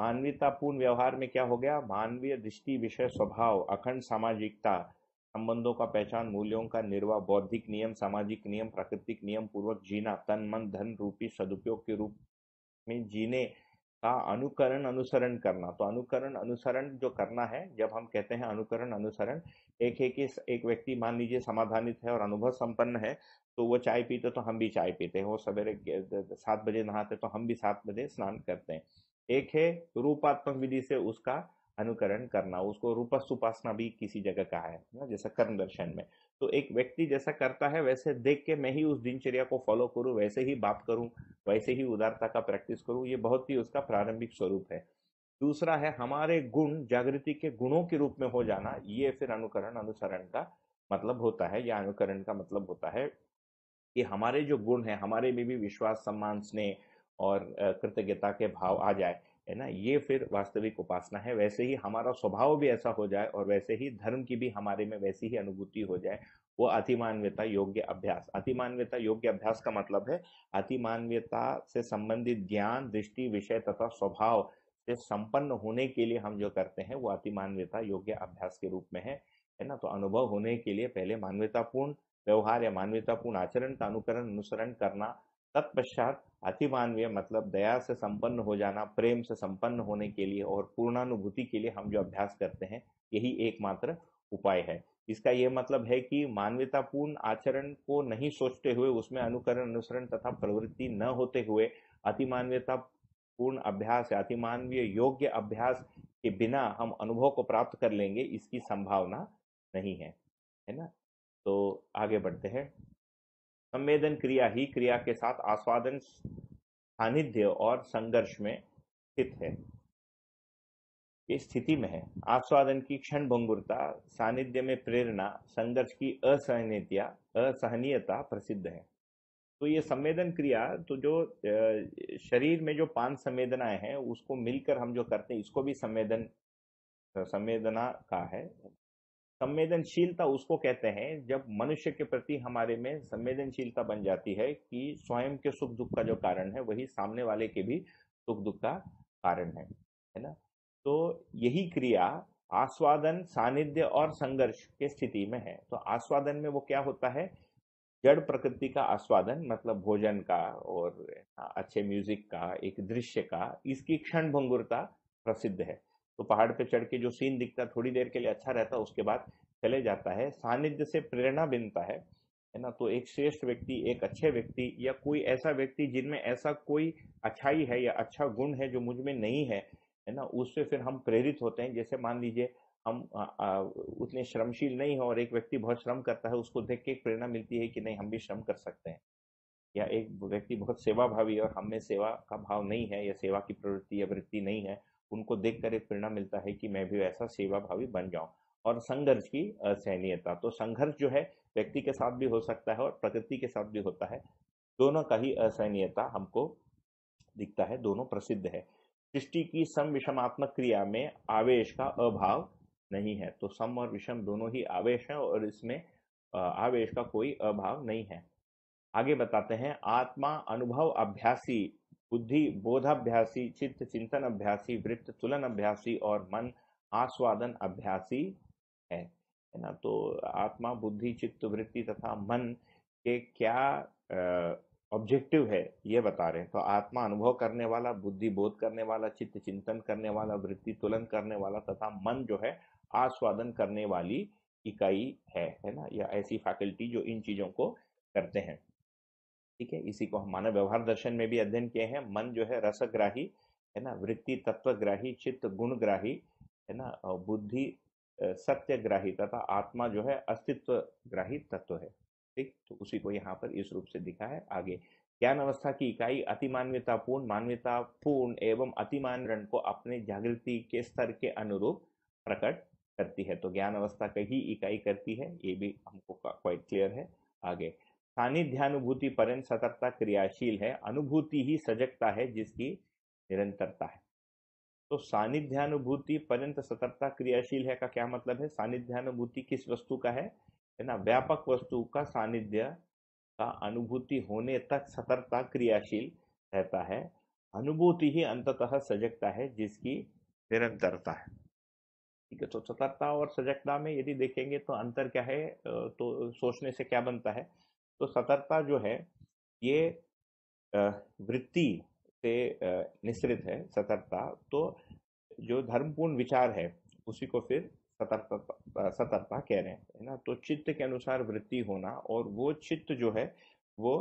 मानवीयतापूर्ण व्यवहार में क्या हो गया? मानवीय दृष्टि विषय स्वभाव, अखंड सामाजिकता संबंधों का पहचान, मूल्यों का निर्वाह, बौद्धिक नियम, सामाजिक नियम, प्राकृतिक नियम पूर्वक जीना, तन, मन, धन, रूपी सदुपयोग के रूप में जीने का अनुकरण, अनुसरण करना। तो अनुकरण, अनुसरण जो करना है, जब हम कहते हैं अनुकरण, अनुसरण, एक है कि एक व्यक्ति मान लीजिए समाधानित है और अनुभव संपन्न है तो वो चाय पीते तो हम भी चाय पीते हैं। वो सवेरे सात बजे नहाते तो हम भी सात बजे स्नान करते हैं। एक है रूपात्मक विधि से उसका अनुकरण करना, उसको रूपस्थ उपासना भी किसी जगह का है ना, जैसा कर्म दर्शन में। तो एक व्यक्ति जैसा करता है, वैसे देख के मैं ही उस दिनचर्या को फॉलो करूँ, वैसे ही बात करूँ, वैसे ही उदारता का प्रैक्टिस करूँ, ये बहुत ही उसका प्रारंभिक स्वरूप है। दूसरा है, हमारे गुण, जागृति के गुणों के रूप में हो जाना, ये फिर अनुकरण, अनुसरण का मतलब होता है, या अनुकरण का मतलब होता है कि हमारे जो गुण है, हमारे में भी विश्वास, सम्मान, स्नेह और कृतज्ञता के भाव आ जाए। है ना? ये फिर वास्तविक उपासना है। वैसे ही हमारा स्वभाव भी ऐसा हो जाए और वैसे ही धर्म की भी हमारे में वैसी ही अनुभूति हो जाए, वो अतिमानव्यता योग्य अभ्यास। अतिमानव्यता योग्य अभ्यास का मतलब है अतिमानव्यता से संबंधित ज्ञान, दृष्टि, विषय तथा स्वभाव से संपन्न होने के लिए हम जो करते हैं, वो अतिमानव्यता योग्य अभ्यास के रूप में है। है ना? तो अनुभव होने के लिए पहले मानवतापूर्ण व्यवहार या मानवतापूर्ण आचरण का अनुकरण, अनुसरण करना तत्पश्चात अतिमानवीय मतलब दया से संपन्न हो जाना, प्रेम से संपन्न होने के लिए और पूर्णानुभूति के लिए हम जो अभ्यास करते हैं, यही एकमात्र उपाय है। इसका यह मतलब है कि मानवतापूर्ण आचरण को नहीं सोचते हुए, उसमें अनुकरण, अनुसरण तथा प्रवृत्ति न होते हुए अतिमानवीयता पूर्ण अभ्यास या अतिमानवीय योग्य अभ्यास के बिना हम अनुभव को प्राप्त कर लेंगे, इसकी संभावना नहीं है। है ना? तो आगे बढ़ते हैं। संवेदन क्रिया ही क्रिया के साथ आस्वादन, सानिध्य और संघर्ष में स्थित है। ये स्थिति में है। आस्वादन की क्षण भंगुरता, सानिध्य में प्रेरणा, संघर्ष की असहनीयता असहनीयता प्रसिद्ध है। तो ये संवेदन क्रिया तो जो शरीर में जो पाँच संवेदनाएँ हैं, उसको मिलकर हम जो करते हैं, इसको भी संवेदन, संवेदना का है। संवेदनशीलता उसको कहते हैं, जब मनुष्य के प्रति हमारे में संवेदनशीलता बन जाती है कि स्वयं के सुख दुख का जो कारण है, वही सामने वाले के भी सुख दुख का कारण है है ना? तो यही क्रिया आस्वादन, सानिध्य और संघर्ष के स्थिति में है। तो आस्वादन में वो क्या होता है? जड़ प्रकृति का आस्वादन मतलब भोजन का और अच्छे म्यूज़िक का, एक दृश्य का, इसकी क्षण भंगुरता प्रसिद्ध है। तो पहाड़ पे चढ़ के जो सीन दिखता है थोड़ी देर के लिए अच्छा रहता है उसके बाद चले जाता है। सानिध्य से प्रेरणा बिनता है है ना? तो एक श्रेष्ठ व्यक्ति एक अच्छे व्यक्ति या कोई ऐसा व्यक्ति जिनमें ऐसा कोई अच्छाई है या अच्छा गुण है जो मुझमें नहीं है है ना? उससे फिर हम प्रेरित होते हैं। जैसे मान लीजिए हम आ, आ, उतने श्रमशील नहीं हो और एक व्यक्ति बहुत श्रम करता है उसको देख के एक प्रेरणा मिलती है कि नहीं हम भी श्रम कर सकते हैं। या एक व्यक्ति बहुत सेवा भावी और हम सेवा का भाव नहीं है या सेवा की प्रवृत्ति या वृत्ति नहीं है उनको देख कर एक प्रेरणा मिलता है कि मैं भी ऐसा सेवा भावी बन जाऊँ। और संघर्ष की असहनीयता तो संघर्ष जो है, व्यक्ति के साथ भी हो सकता है और प्रकृति के साथ भी होता है। दोनों का ही असहनीयता हमको दिखता है, दोनों प्रसिद्ध है। सृष्टि की सम विषमात्मक क्रिया में आवेश का अभाव नहीं है। तो सम और विषम दोनों ही आवेश है और इसमें आवेश का कोई अभाव नहीं है। आगे बताते हैं, आत्मा अनुभव अभ्यासी बुद्धि, बोधाभ्यासी, चित्त चिंतन अभ्यासी, वृत्त तुलन अभ्यासी और मन आस्वादन अभ्यासी है। ना? तो आत्मा, बुद्धि, चित्त, वृत्ति तथा मन के क्या ऑब्जेक्टिव है, ये बता रहे हैं। तो आत्मा अनुभव करने वाला, बुद्धि बोध करने वाला, चित्त चिंतन करने वाला, वृत्ति तुलन करने वाला तथा मन जो है, आस्वादन करने वाली इकाई है है ना? या ऐसी फैकल्टी जो इन चीज़ों को करते हैं। ठीक है, इसी को हम मानव व्यवहार दर्शन में भी अध्ययन किए हैं। मन जो है रसग्राही, है ना, वृत्ति, तत्वग्राही, चित्त, गुणग्राही, है ना बुद्धि सत्यग्राही तथा आत्मा जो है अस्तित्व ग्राही तत्व है। ठीक तो उसी को यहाँ पर इस रूप से दिखा है आगे। ज्ञान अवस्था की इकाई अतिमान्यतापूर्ण मान्यतापूर्ण एवं अतिमान को अपने जागृति के स्तर के अनुरूप प्रकट करती है। तो ज्ञान अवस्था का ही इकाई करती है, ये भी हमको क्वाइट क्लियर है आगे। सानिध्यानुभूति पर्यंत सतर्कता क्रियाशील है, अनुभूति ही सजगता है जिसकी निरंतरता है। तो सानिध्यानुभूति पर्यंत सतर्कता क्रियाशील है का क्या मतलब है? सानिध्यानुभूति किस वस्तु का है? है ना? व्यापक वस्तु का सानिध्य का अनुभूति होने तक सतर्कता क्रियाशील रहता है। अनुभूति ही अंततः सजगता है जिसकी निरंतरता है। ठीक है तो सतर्कता और सजगता में यदि देखेंगे तो अंतर क्या है? तो सोचने से क्या बनता है? तो सतर्कता जो है, ये वृत्ति से निश्रित है सतर्कता। तो जो धर्मपूर्ण विचार है, उसी को फिर सतर्कता सतर्कता कह रहे हैं, है ना? तो चित्त के अनुसार वृत्ति होना और वो चित्त जो है, वो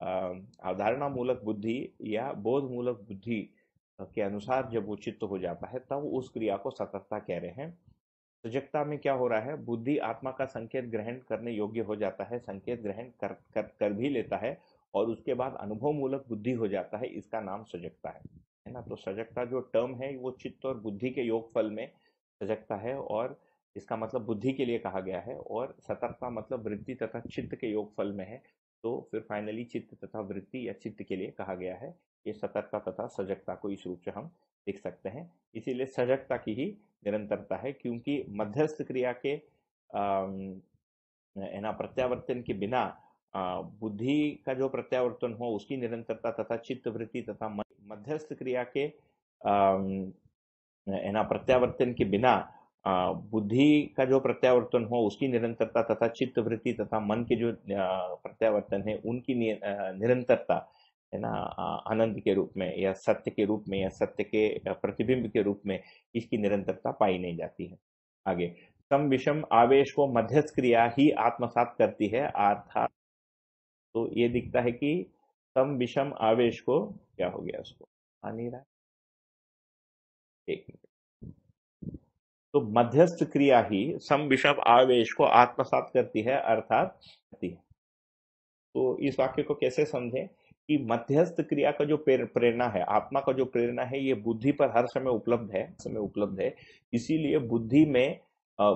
अवधारणा मूलक बुद्धि या बोध मूलक बुद्धि के अनुसार जब वो चित्त हो जाता है, तब उस क्रिया को सतर्कता कह रहे हैं। सजगता में क्या हो रहा है? बुद्धि आत्मा का संकेत ग्रहण करने योग्य हो जाता है संकेत ग्रहण कर, कर कर भी लेता है और उसके बाद अनुभव मूलक बुद्धि हो जाता है इसका नाम सजगता है। है ना? तो सजगता जो टर्म है वो चित्त और बुद्धि के योग फल में सजगता है और इसका मतलब बुद्धि के लिए कहा गया है और सतर्कता मतलब वृत्ति तथा चित्त के योग फल में है। तो फिर फाइनली चित्त तथा वृत्ति या चित्त के लिए कहा गया है ये सतर्कता तथा सजगता को इस रूप से हम लिख सकते हैं। इसीलिए सजगता की ही निरंतरता है, क्योंकि मध्यस्थ क्रिया के ना, प्रत्यावर्तन के बिना बुद्धि का जो प्रत्यावर्तन हो, उसकी निरंतरता तथा चित्त वृत्ति तथा मध्यस्थ क्रिया के ना, प्रत्यावर्तन के बिना बुद्धि का जो प्रत्यावर्तन हो, उसकी निरंतरता तथा चित्त वृत्ति तथा मन के जो प्रत्यावर्तन है, उनकी निरंतरता है ना? आनंद के रूप में या सत्य के रूप में या सत्य के प्रतिबिंब के रूप में इसकी निरंतरता पाई नहीं जाती है। आगे सम विषम आवेश को मध्यस्थ क्रिया ही आत्मसात करती है अर्थात तो ये दिखता है कि सम विषम आवेश को क्या हो गया उसको? आ नहीं रहा। एक मिनट। तो मध्यस्थ क्रिया ही सम विषम आवेश को आत्मसात करती है अर्थात करती है। तो इस वाक्य को कैसे समझें? कि मध्यस्थ क्रिया का जो प्रेरणा है, आत्मा का जो प्रेरणा है, ये बुद्धि पर हर समय उपलब्ध है समय उपलब्ध है। इसीलिए बुद्धि में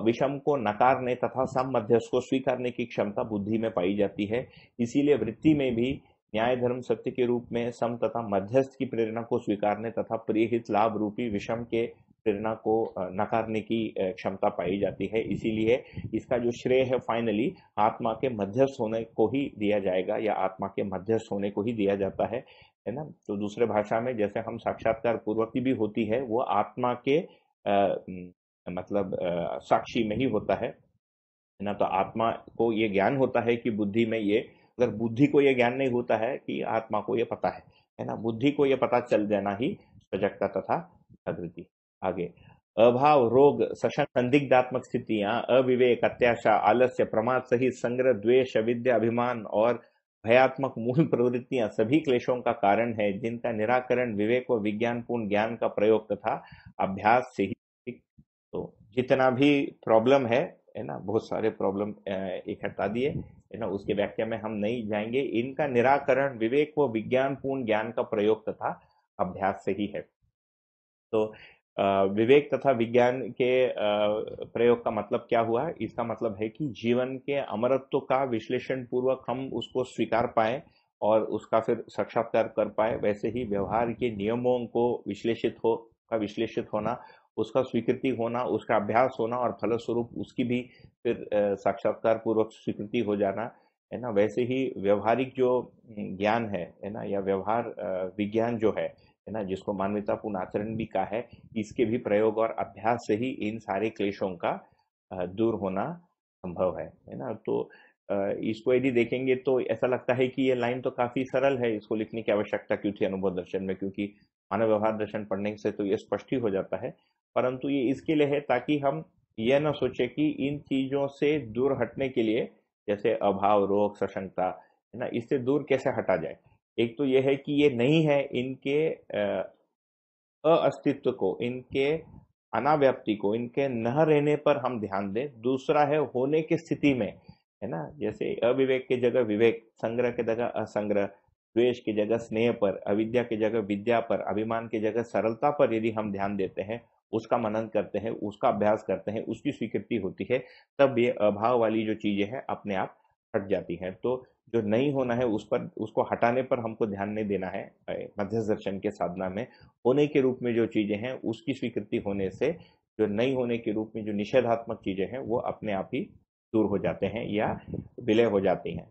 विषम को नकारने तथा सम मध्यस्थ को स्वीकारने की क्षमता बुद्धि में पाई जाती है। इसीलिए वृत्ति में भी न्याय, धर्म सत्य के रूप में सम तथा मध्यस्थ की प्रेरणा को स्वीकारने तथा प्रियहित लाभ रूपी विषम के प्रेरणा को नकारने की क्षमता पाई जाती है। इसीलिए इसका जो श्रेय है फाइनली आत्मा के मध्यस्थ होने को ही दिया जाएगा या आत्मा के मध्यस्थ होने को ही दिया जाता है है ना? तो दूसरे भाषा में जैसे हम साक्षात्कार पूर्वक भी होती है वो आत्मा के आ, मतलब आ, साक्षी में ही होता है ना? तो आत्मा को ये ज्ञान होता है कि बुद्धि में ये अगर बुद्धि को ये ज्ञान नहीं होता है कि आत्मा को ये पता है है ना? बुद्धि को ये पता चल जाना ही सजगता तथा जागृति आगे। अभाव, रोग सशन संदिग्धात्मक स्थितियाँ, अविवेक, अत्याशा, आलस्य, प्रमाद सहित संग्रह, द्वेष अविद्या अभिमान और भयात्मक मूल प्रवृत्तियाँ सभी क्लेशों का कारण है, जिनका निराकरण विवेक व विज्ञान पूर्ण ज्ञान का प्रयोग तथा अभ्यास से ही तो जितना भी प्रॉब्लम है है ना, बहुत सारे प्रॉब्लम इकट्ठा दिए, है ना, उसके व्याख्या में हम नहीं जाएँगे। इनका निराकरण विवेक व विज्ञान पूर्ण ज्ञान का प्रयोग तथा अभ्यास से ही है। तो विवेक तथा विज्ञान के प्रयोग का मतलब क्या हुआ? इसका मतलब है कि जीवन के अमरत्व का विश्लेषण पूर्वक हम उसको स्वीकार पाए और उसका फिर साक्षात्कार कर पाए। वैसे ही व्यवहार के नियमों को विश्लेषित हो, का विश्लेषित होना, उसका स्वीकृति होना, उसका अभ्यास होना और फलस्वरूप उसकी भी फिर साक्षात्कार पूर्वक स्वीकृति हो जाना, है ना? वैसे ही व्यवहारिक जो ज्ञान है है ना? या व्यवहार विज्ञान जो है है ना, जिसको मानवतापूर्ण आचरण भी कहा है, इसके भी प्रयोग और अभ्यास से ही इन सारे क्लेशों का दूर होना संभव है है ना? तो इसको यदि देखेंगे तो ऐसा लगता है कि ये लाइन तो काफ़ी सरल है, इसको लिखने की आवश्यकता क्यों थी अनुभव दर्शन में? क्योंकि मानव व्यवहार दर्शन पढ़ने से तो ये स्पष्ट ही हो जाता है। परंतु ये इसके लिए है ताकि हम यह ना सोचे कि इन चीज़ों से दूर हटने के लिए, जैसे अभाव, रोग, सशंकता, है ना, इससे दूर कैसे हटा जाए? एक तो यह है कि ये नहीं है इनके अस्तित्व को, इनके अनाव्याप्ति को, इनके न रहने पर हम ध्यान दें। दूसरा है होने की स्थिति में, है ना? जैसे अविवेक की जगह विवेक, संग्रह की जगह असंग्रह, द्वेष की जगह स्नेह पर, अविद्या की जगह विद्या पर, अभिमान की जगह सरलता पर यदि हम ध्यान देते हैं, उसका मनन करते हैं, उसका अभ्यास करते हैं, उसकी स्वीकृति होती है, तब ये अभाव वाली जो चीज़ें हैं, अपने आप हट जाती हैं। तो जो नहीं होना है उस पर, उसको हटाने पर हमको ध्यान नहीं देना है मध्यस्थ दर्शन के साधना में। होने के रूप में जो चीज़ें हैं, उसकी स्वीकृति होने से जो नहीं होने के रूप में जो निषेधात्मक चीज़ें हैं, वो अपने आप ही दूर हो जाते हैं या विलय हो जाती हैं।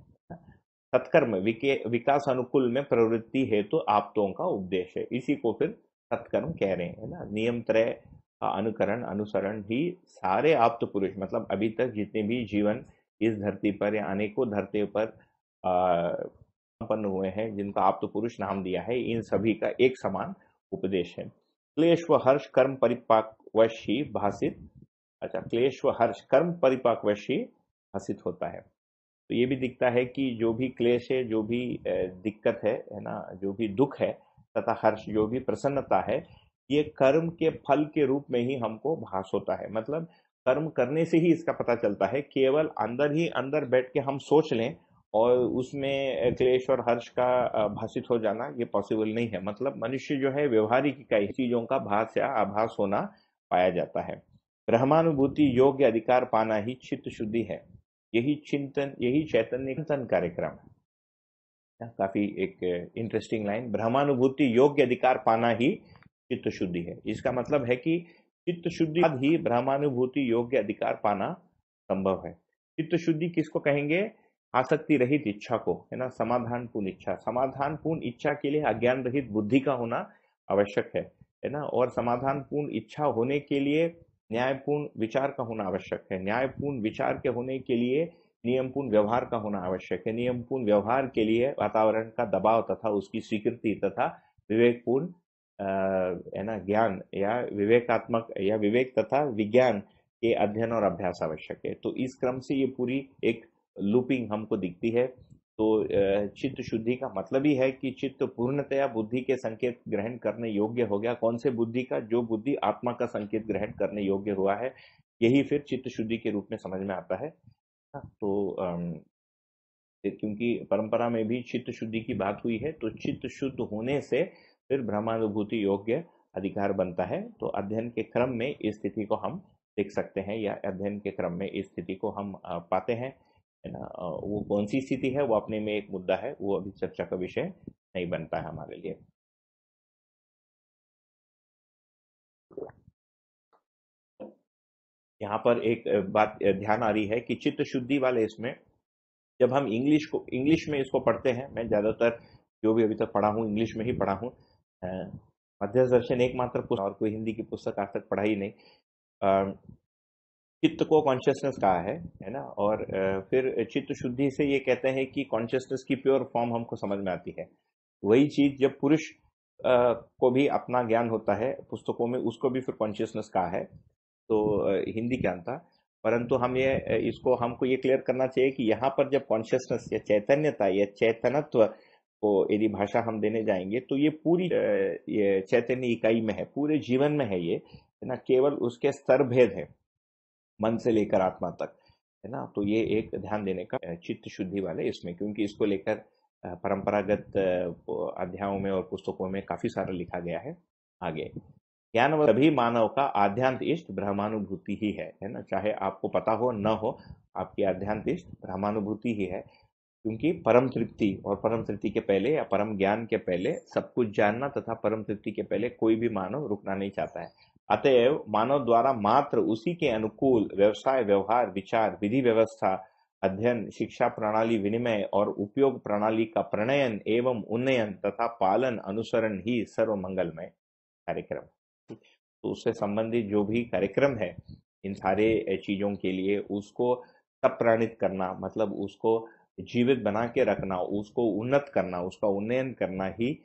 सत्कर्म विकास अनुकूल में प्रवृत्ति है तो आप्तों का उपदेश है। इसी को फिर सत्कर्म कह रहे हैं ना? नियम त्रय, अनुकरण, अनुसरण ही सारे आप्त पुरुष मतलब अभी तक जितने भी जीवन इस धरती पर या अनेकों धरती पर संपन्न हुए हैं, जिनका आप तो पुरुष नाम दिया है, इन सभी का एक समान उपदेश है। क्लेश व हर्ष कर्म परिपाकवश भाषित अच्छा क्लेश व हर्ष कर्म परिपाकवश भाषित होता है। तो ये भी दिखता है कि जो भी क्लेश है, जो भी दिक्कत है है ना, जो भी दुख है, तथा हर्ष, जो भी प्रसन्नता है, ये कर्म के फल के रूप में ही हमको भास होता है। मतलब कर्म करने से ही इसका पता चलता है। केवल अंदर ही अंदर बैठ के हम सोच लें और उसमें क्लेश और हर्ष का भाषित हो जाना ये पॉसिबल नहीं है। मतलब मनुष्य जो है व्यवहारिक इकाई चीज़ों का भाष या आभास होना पाया जाता है। ब्रह्मानुभूति योग्य अधिकार पाना ही चित्त शुद्धि है। यही चिंतन, यही चैतन्य चिंतन कार्यक्रम है। काफ़ी एक इंटरेस्टिंग लाइन ब्रह्मानुभूति योग्य अधिकार पाना ही चित्त शुद्धि है। इसका मतलब है कि चित्त शुद्धि ही ब्रह्मानुभूति योग्य अधिकार पाना संभव है। चित्त शुद्धि किसको कहेंगे? आसक्ति रहित इच्छा को, है ना? समाधान पूर्ण इच्छा। समाधान पूर्ण इच्छा के लिए अज्ञान रहित बुद्धि का होना आवश्यक है है ना? और समाधान पूर्ण इच्छा होने के लिए न्यायपूर्ण विचार का होना आवश्यक है। न्यायपूर्ण विचार के होने के लिए नियमपूर्ण व्यवहार का होना आवश्यक है। नियमपूर्ण व्यवहार के लिए वातावरण का दबाव तथा उसकी स्वीकृति तथा विवेकपूर्ण है ना ज्ञान या विवेकात्मक या विवेक तथा विज्ञान के अध्ययन और अभ्यास आवश्यक है। तो इस क्रम से ये पूरी एक लूपिंग हमको दिखती है। तो चित्त शुद्धि का मतलब ही है कि चित्त पूर्णतया बुद्धि के संकेत ग्रहण करने योग्य हो गया। कौन से बुद्धि का? जो बुद्धि आत्मा का संकेत ग्रहण करने योग्य हुआ है यही फिर चित्त शुद्धि के रूप में समझ में आता है। हाँ, तो क्योंकि परंपरा में भी चित्त शुद्धि की बात हुई है तो चित्त शुद्ध होने से फिर ब्रह्मानुभूति योग्य अधिकार बनता है। तो अध्ययन के क्रम में इस स्थिति को हम देख सकते हैं या अध्ययन के क्रम में इस स्थिति को हम पाते हैं। ना? वो कौन सी स्थिति है, वो अपने में एक मुद्दा है, वो अभी चर्चा का विषय नहीं बनता है हमारे लिए। यहाँ पर एक बात ध्यान आ रही है कि चित्त शुद्धि वाले इसमें, जब हम इंग्लिश को, इंग्लिश में इसको पढ़ते हैं, मैं ज़्यादातर जो भी अभी तक पढ़ा हूँ, इंग्लिश में ही पढ़ा हूँ मध्य दर्शन एकमात्र पुस्तक और कोई हिंदी की पुस्तक आज तक पढ़ाई नहीं। चित्त को कॉन्शियसनेस कहा है है ना? और फिर चित्त शुद्धि से ये कहते हैं कि कॉन्शियसनेस की प्योर फॉर्म हमको समझ में आती है। वही चीज़ जब पुरुष को भी अपना ज्ञान होता है पुस्तकों में, उसको भी फिर कॉन्शियसनेस कहा है। तो हिंदी ज्ञान था परंतु हम ये, इसको हमको ये क्लियर करना चाहिए कि यहाँ पर जब कॉन्शियसनेस या चैतन्यता या चैतनत्व को यदि भाषा हम देने जाएँगे तो ये पूरी ये चैतन्य इकाई में है, पूरे जीवन में है ये, है ना, केवल उसके स्तर भेद है, मन से लेकर आत्मा तक, है ना तो ये एक ध्यान देने का चित्त शुद्धि वाले इसमें, क्योंकि इसको लेकर परंपरागत अध्यायों में और पुस्तकों में काफ़ी सारा लिखा गया है आगे। ज्ञान सभी मानव का आध्यांत इष्ट ब्रह्मानुभूति ही है है ना, चाहे आपको पता हो, न हो, आपकी आध्यांत इष्ट ब्रह्मानुभूति ही है। क्योंकि परम तृप्ति और परम तृप्ति के पहले या परम ज्ञान के पहले सब कुछ जानना तथा परम तृप्ति के पहले कोई भी मानव रुकना नहीं चाहता है। अतएव मानव द्वारा मात्र उसी के अनुकूल व्यवसाय, व्यवहार, विचार, विधि व्यवस्था, अध्ययन, शिक्षा प्रणाली, विनिमय और उपयोग प्रणाली का प्रणयन एवं उन्नयन तथा पालन, अनुसरण ही सर्व मंगलमय कार्यक्रम तो उससे संबंधित जो भी कार्यक्रम है, इन सारे चीज़ों के लिए उसको सप्राणित करना मतलब उसको जीवित बना के रखना, उसको उन्नत करना, उसका उन्नयन करना ही,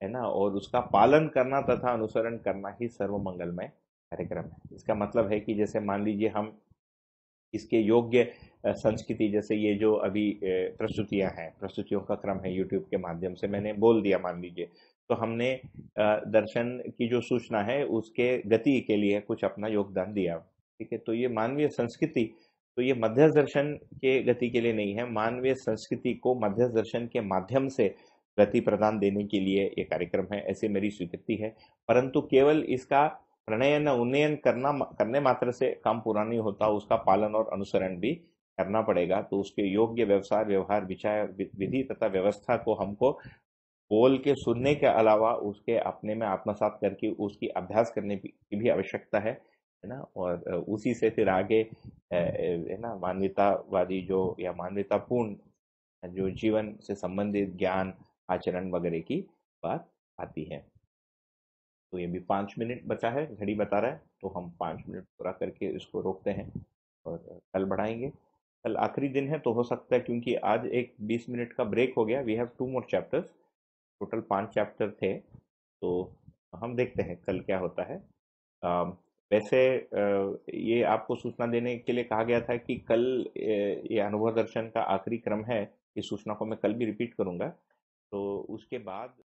है ना? और उसका पालन करना तथा अनुसरण करना ही सर्व मंगलमय कार्यक्रम है। इसका मतलब है कि जैसे मान लीजिए हम इसके योग्य संस्कृति, जैसे ये जो अभी प्रस्तुतियाँ हैं, प्रस्तुतियों का क्रम है यूट्यूब के माध्यम से, मैंने बोल दिया मान लीजिए तो हमने दर्शन की जो सूचना है, उसके गति के लिए कुछ अपना योगदान दिया। ठीक है? तो ये मानवीय संस्कृति तो ये मध्यस्थ दर्शन के गति के लिए नहीं है। मानवीय संस्कृति को मध्य दर्शन के माध्यम से गति प्रदान देने के लिए ये कार्यक्रम है, ऐसे मेरी स्वीकृति है। परंतु केवल इसका प्रणयन उन्नयन करना करने मात्र से काम पूरा नहीं होता, उसका पालन और अनुसरण भी करना पड़ेगा। तो उसके योग्य व्यवसाय, व्यवहार, विचार विधि तथा व्यवस्था को हमको बोल के, सुनने के अलावा उसके अपने में आत्मसात करके उसकी अभ्यास करने की भी आवश्यकता है। है ना? और उसी से फिर आगे है ना मानवतावादी जो या मानवतापूर्ण जो जीवन से संबंधित ज्ञान, आचरण वगैरह की बात आती है। तो ये भी पाँच मिनट बचा है, घड़ी बता रहा है तो हम पाँच मिनट पूरा करके इसको रोकते हैं और कल बढ़ाएँगे। कल आखिरी दिन है तो हो सकता है क्योंकि आज एक बीस मिनट का ब्रेक हो गया we have two more chapters total पाँच चैप्टर थे तो हम देखते हैं कल क्या होता है। वैसे ये आपको सूचना देने के लिए कहा गया था कि कल ये अनुभव दर्शन का आखिरी क्रम है, इस सूचना को मैं कल भी रिपीट करूँगा। तो उसके बाद